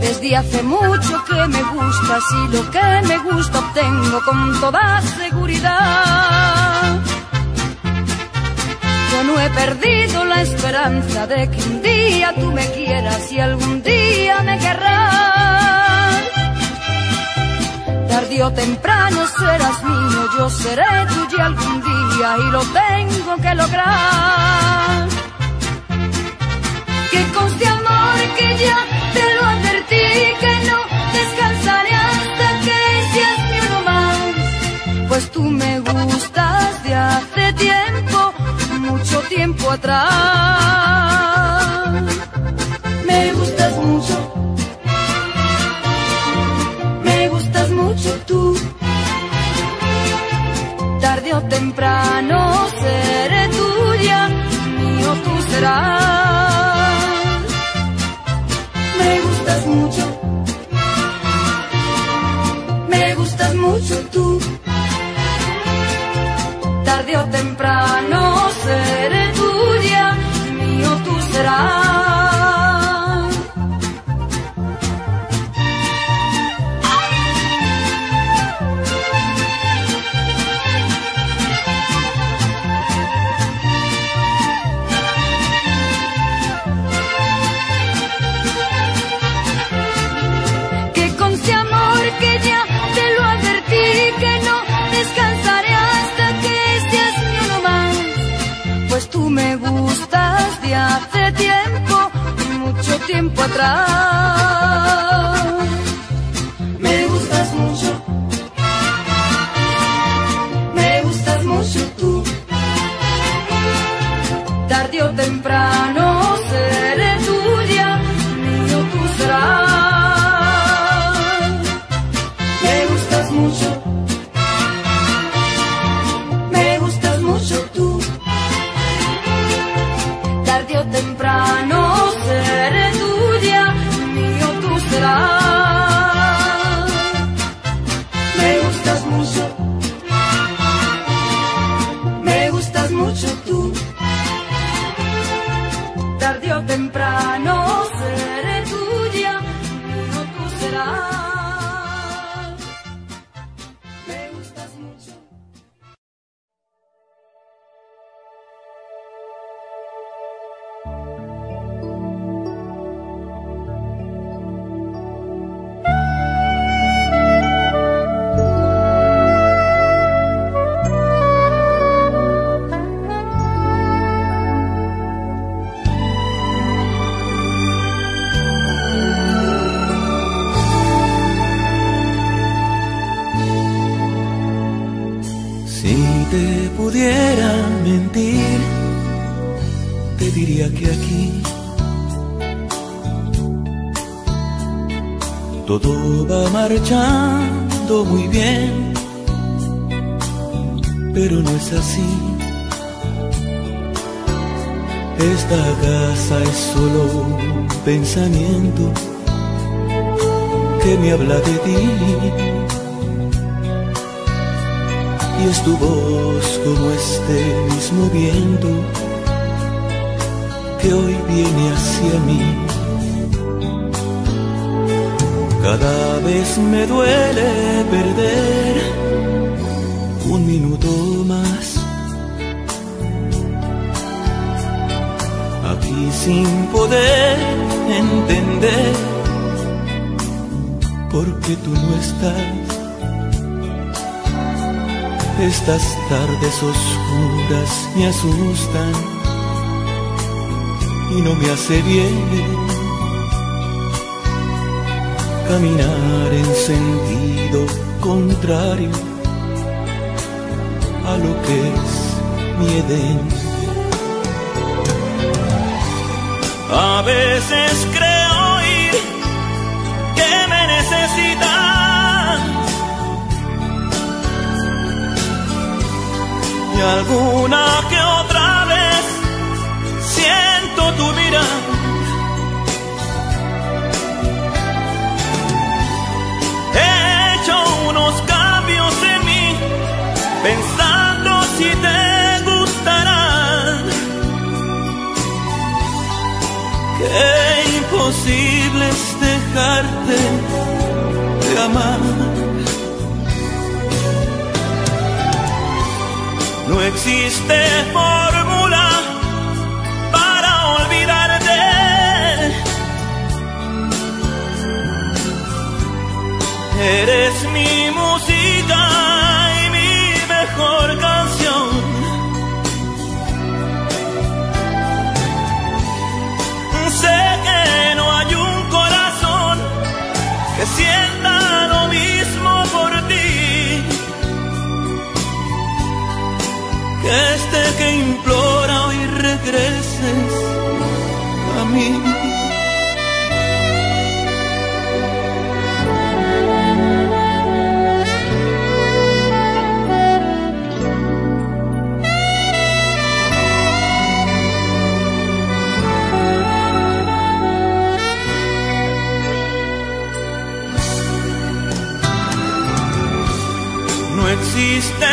Desde hace mucho que me gustas y lo que me gusta obtengo con toda seguridad. Yo no he perdido la esperanza de que un día tú me quieras y algún día me querrás. Tarde o temprano serás mío, yo seré tuya algún día y lo tengo que lograr. Que conste amor que ya te lo advertí, que no descansaré hasta que seas mi uno más. Pues tú me gustas de hace tiempo, mucho tiempo atrás. Me gustas mucho. Me gustas mucho tú. Tarde o temprano seré tuya, mío tú serás. Mucho. Tiempo atrás. Hace bien caminar en sentido contrario a lo que es mi Edén. A veces creo oír que me necesitas y alguna imposible dejarte de amar. No existe fórmula para olvidarte. Eres gente que implora hoy regreses a mí. No existe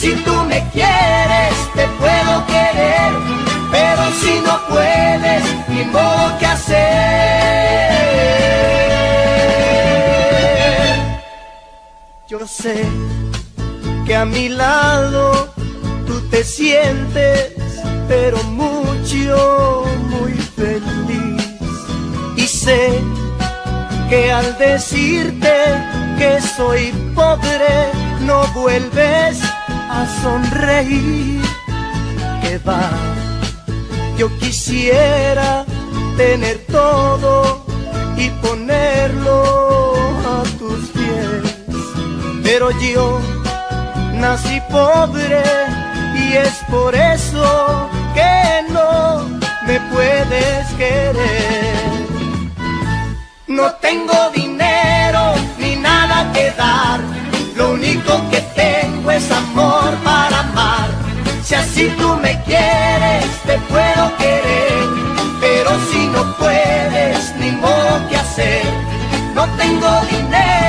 Si tú me quieres, te puedo querer, pero si no puedes, ni modo que hacer. Yo sé que a mi lado tú te sientes, pero mucho, muy feliz. Y sé que al decirte que soy pobre, no vuelves a sonreír. Que va, yo quisiera tener todo y ponerlo a tus pies. Pero yo nací pobre y es por eso que no me puedes querer. No tengo dinero ni nada que dar, lo único que tengo es amor para amar. Si así tú me quieres, te puedo querer, pero si no puedes, ni modo que hacer. No tengo dinero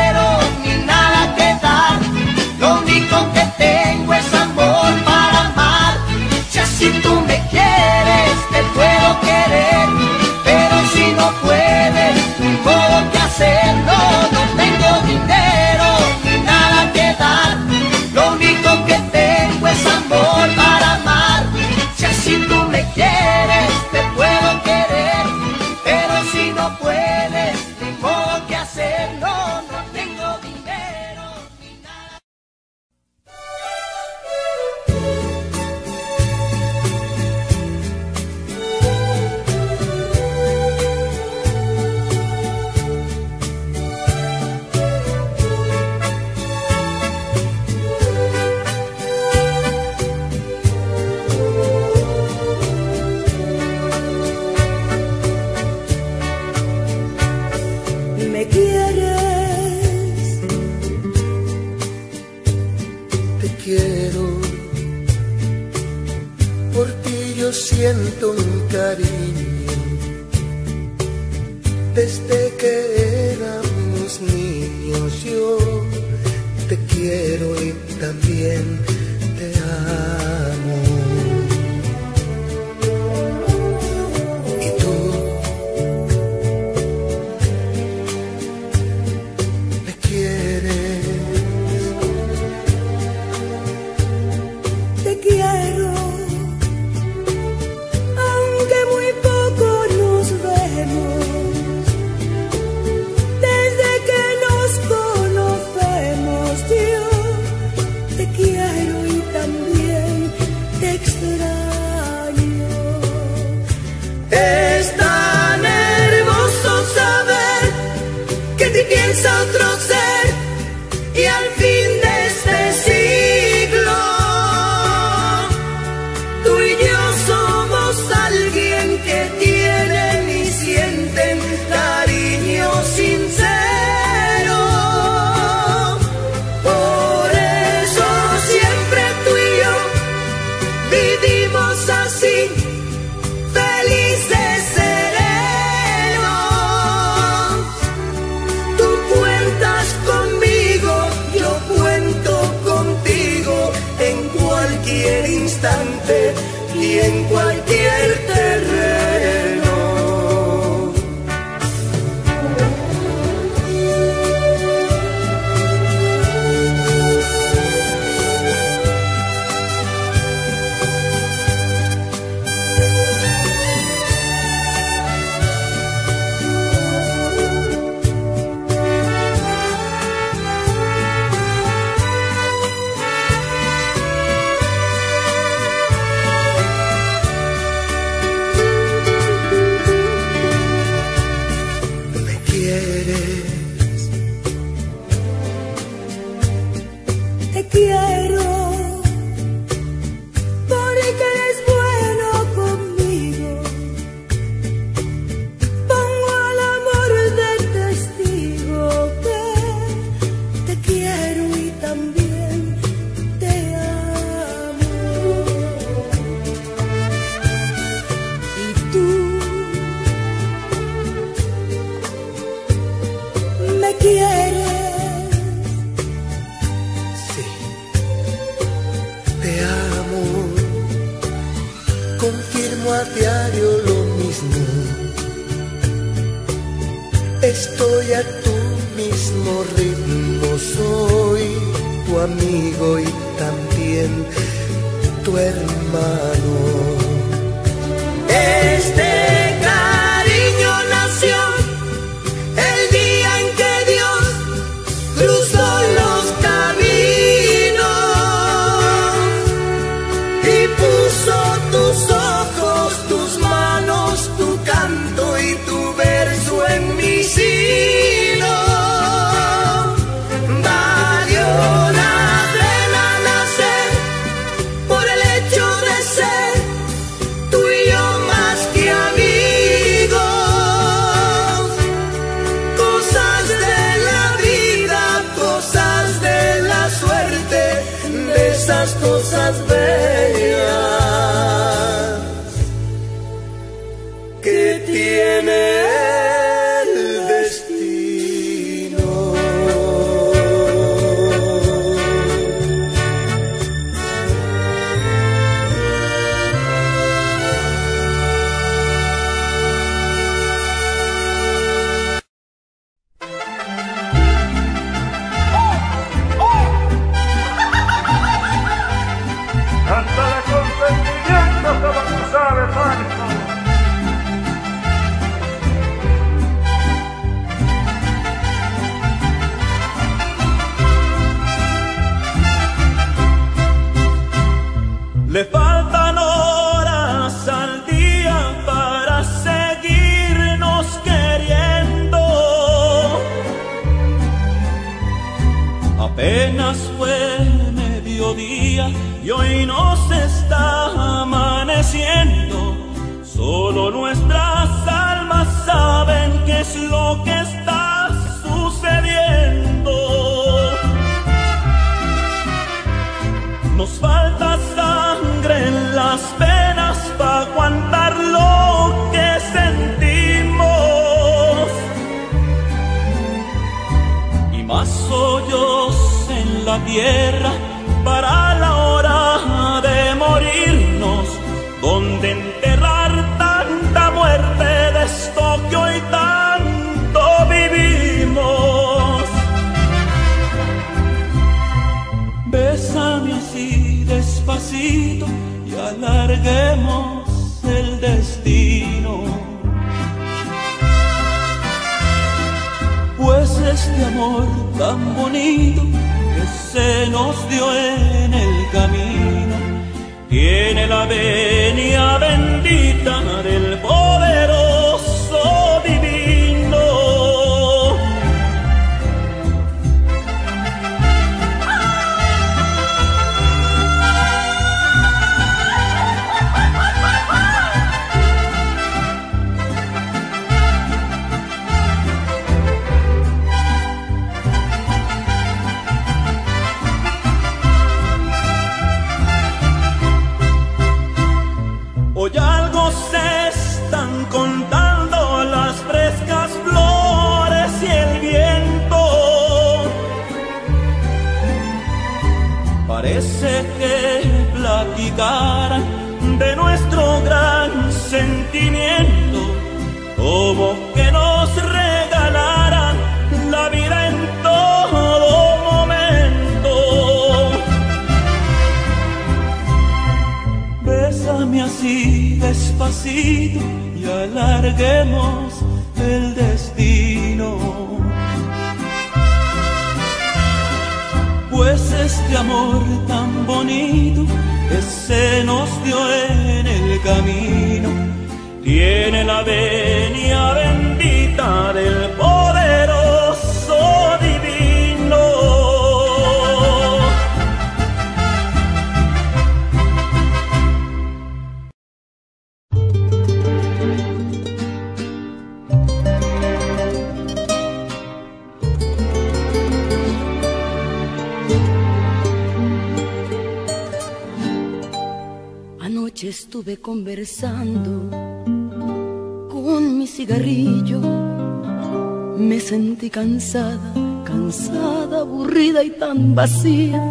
vacía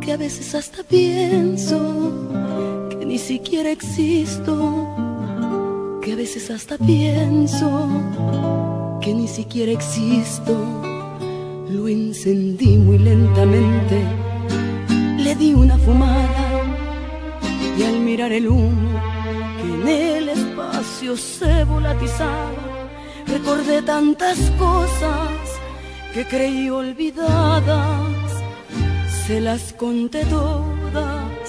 que a veces hasta pienso que ni siquiera existo, que a veces hasta pienso que ni siquiera existo. Lo encendí muy lentamente, le di una fumada y al mirar el humo que en el espacio se volatizaba, recordé tantas cosas que creí olvidadas se las conté todas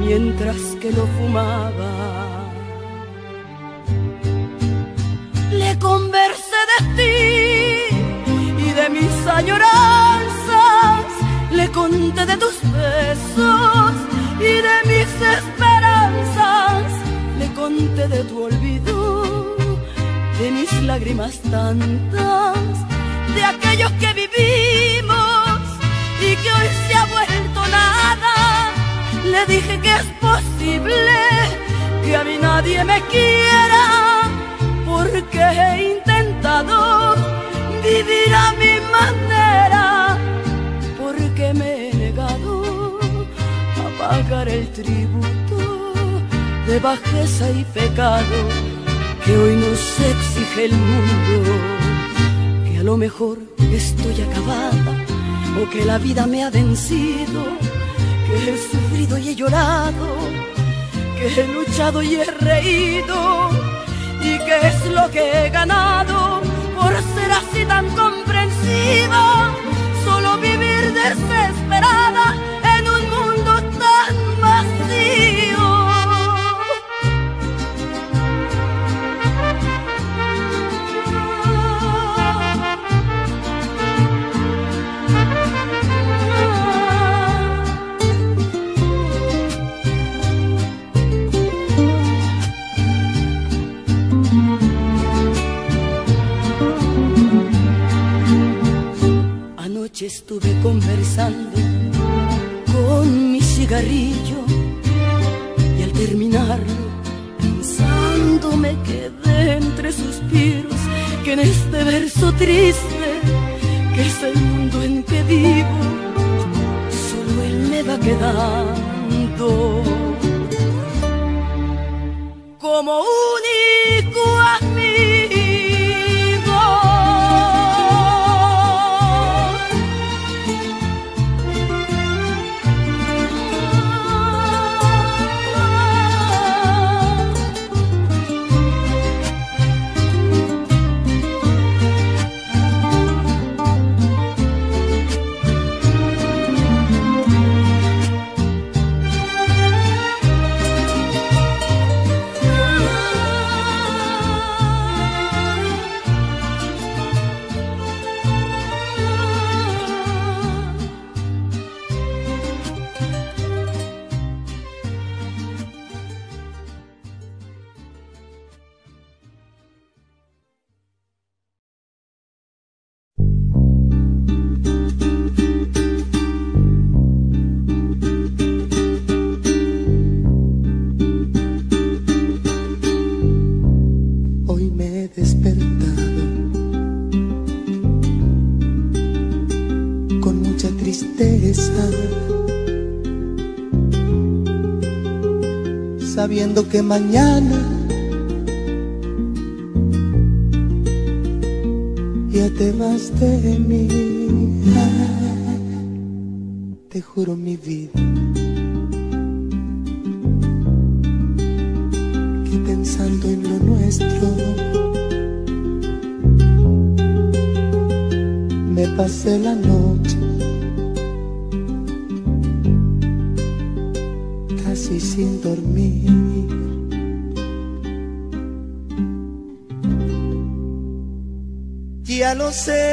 mientras que lo fumaba. Le conversé de ti y de mis añoranzas, le conté de tus besos y de mis esperanzas, le conté de tu olvido, de mis lágrimas tantas, de aquellos que vivimos Le dije que es posible que a mí nadie me quiera, porque he intentado vivir a mi manera, porque me he negado a pagar el tributo de bajeza y pecado que hoy nos exige el mundo, que a lo mejor estoy acabada o que la vida me ha vencido, he sufrido y he llorado, que he luchado y he reído, y que es lo que he ganado por ser así tan comprensiva, solo vivir desesperada estuve conversando con mi cigarrillo y al terminarlo pensando me quedé entre suspiros que en este verso triste que es el mundo en que vivo solo él me va quedando. Como único sabiendo que mañana ya te vas de mí. Te juro mi vida que pensando en lo nuestro me pasé la noche Ya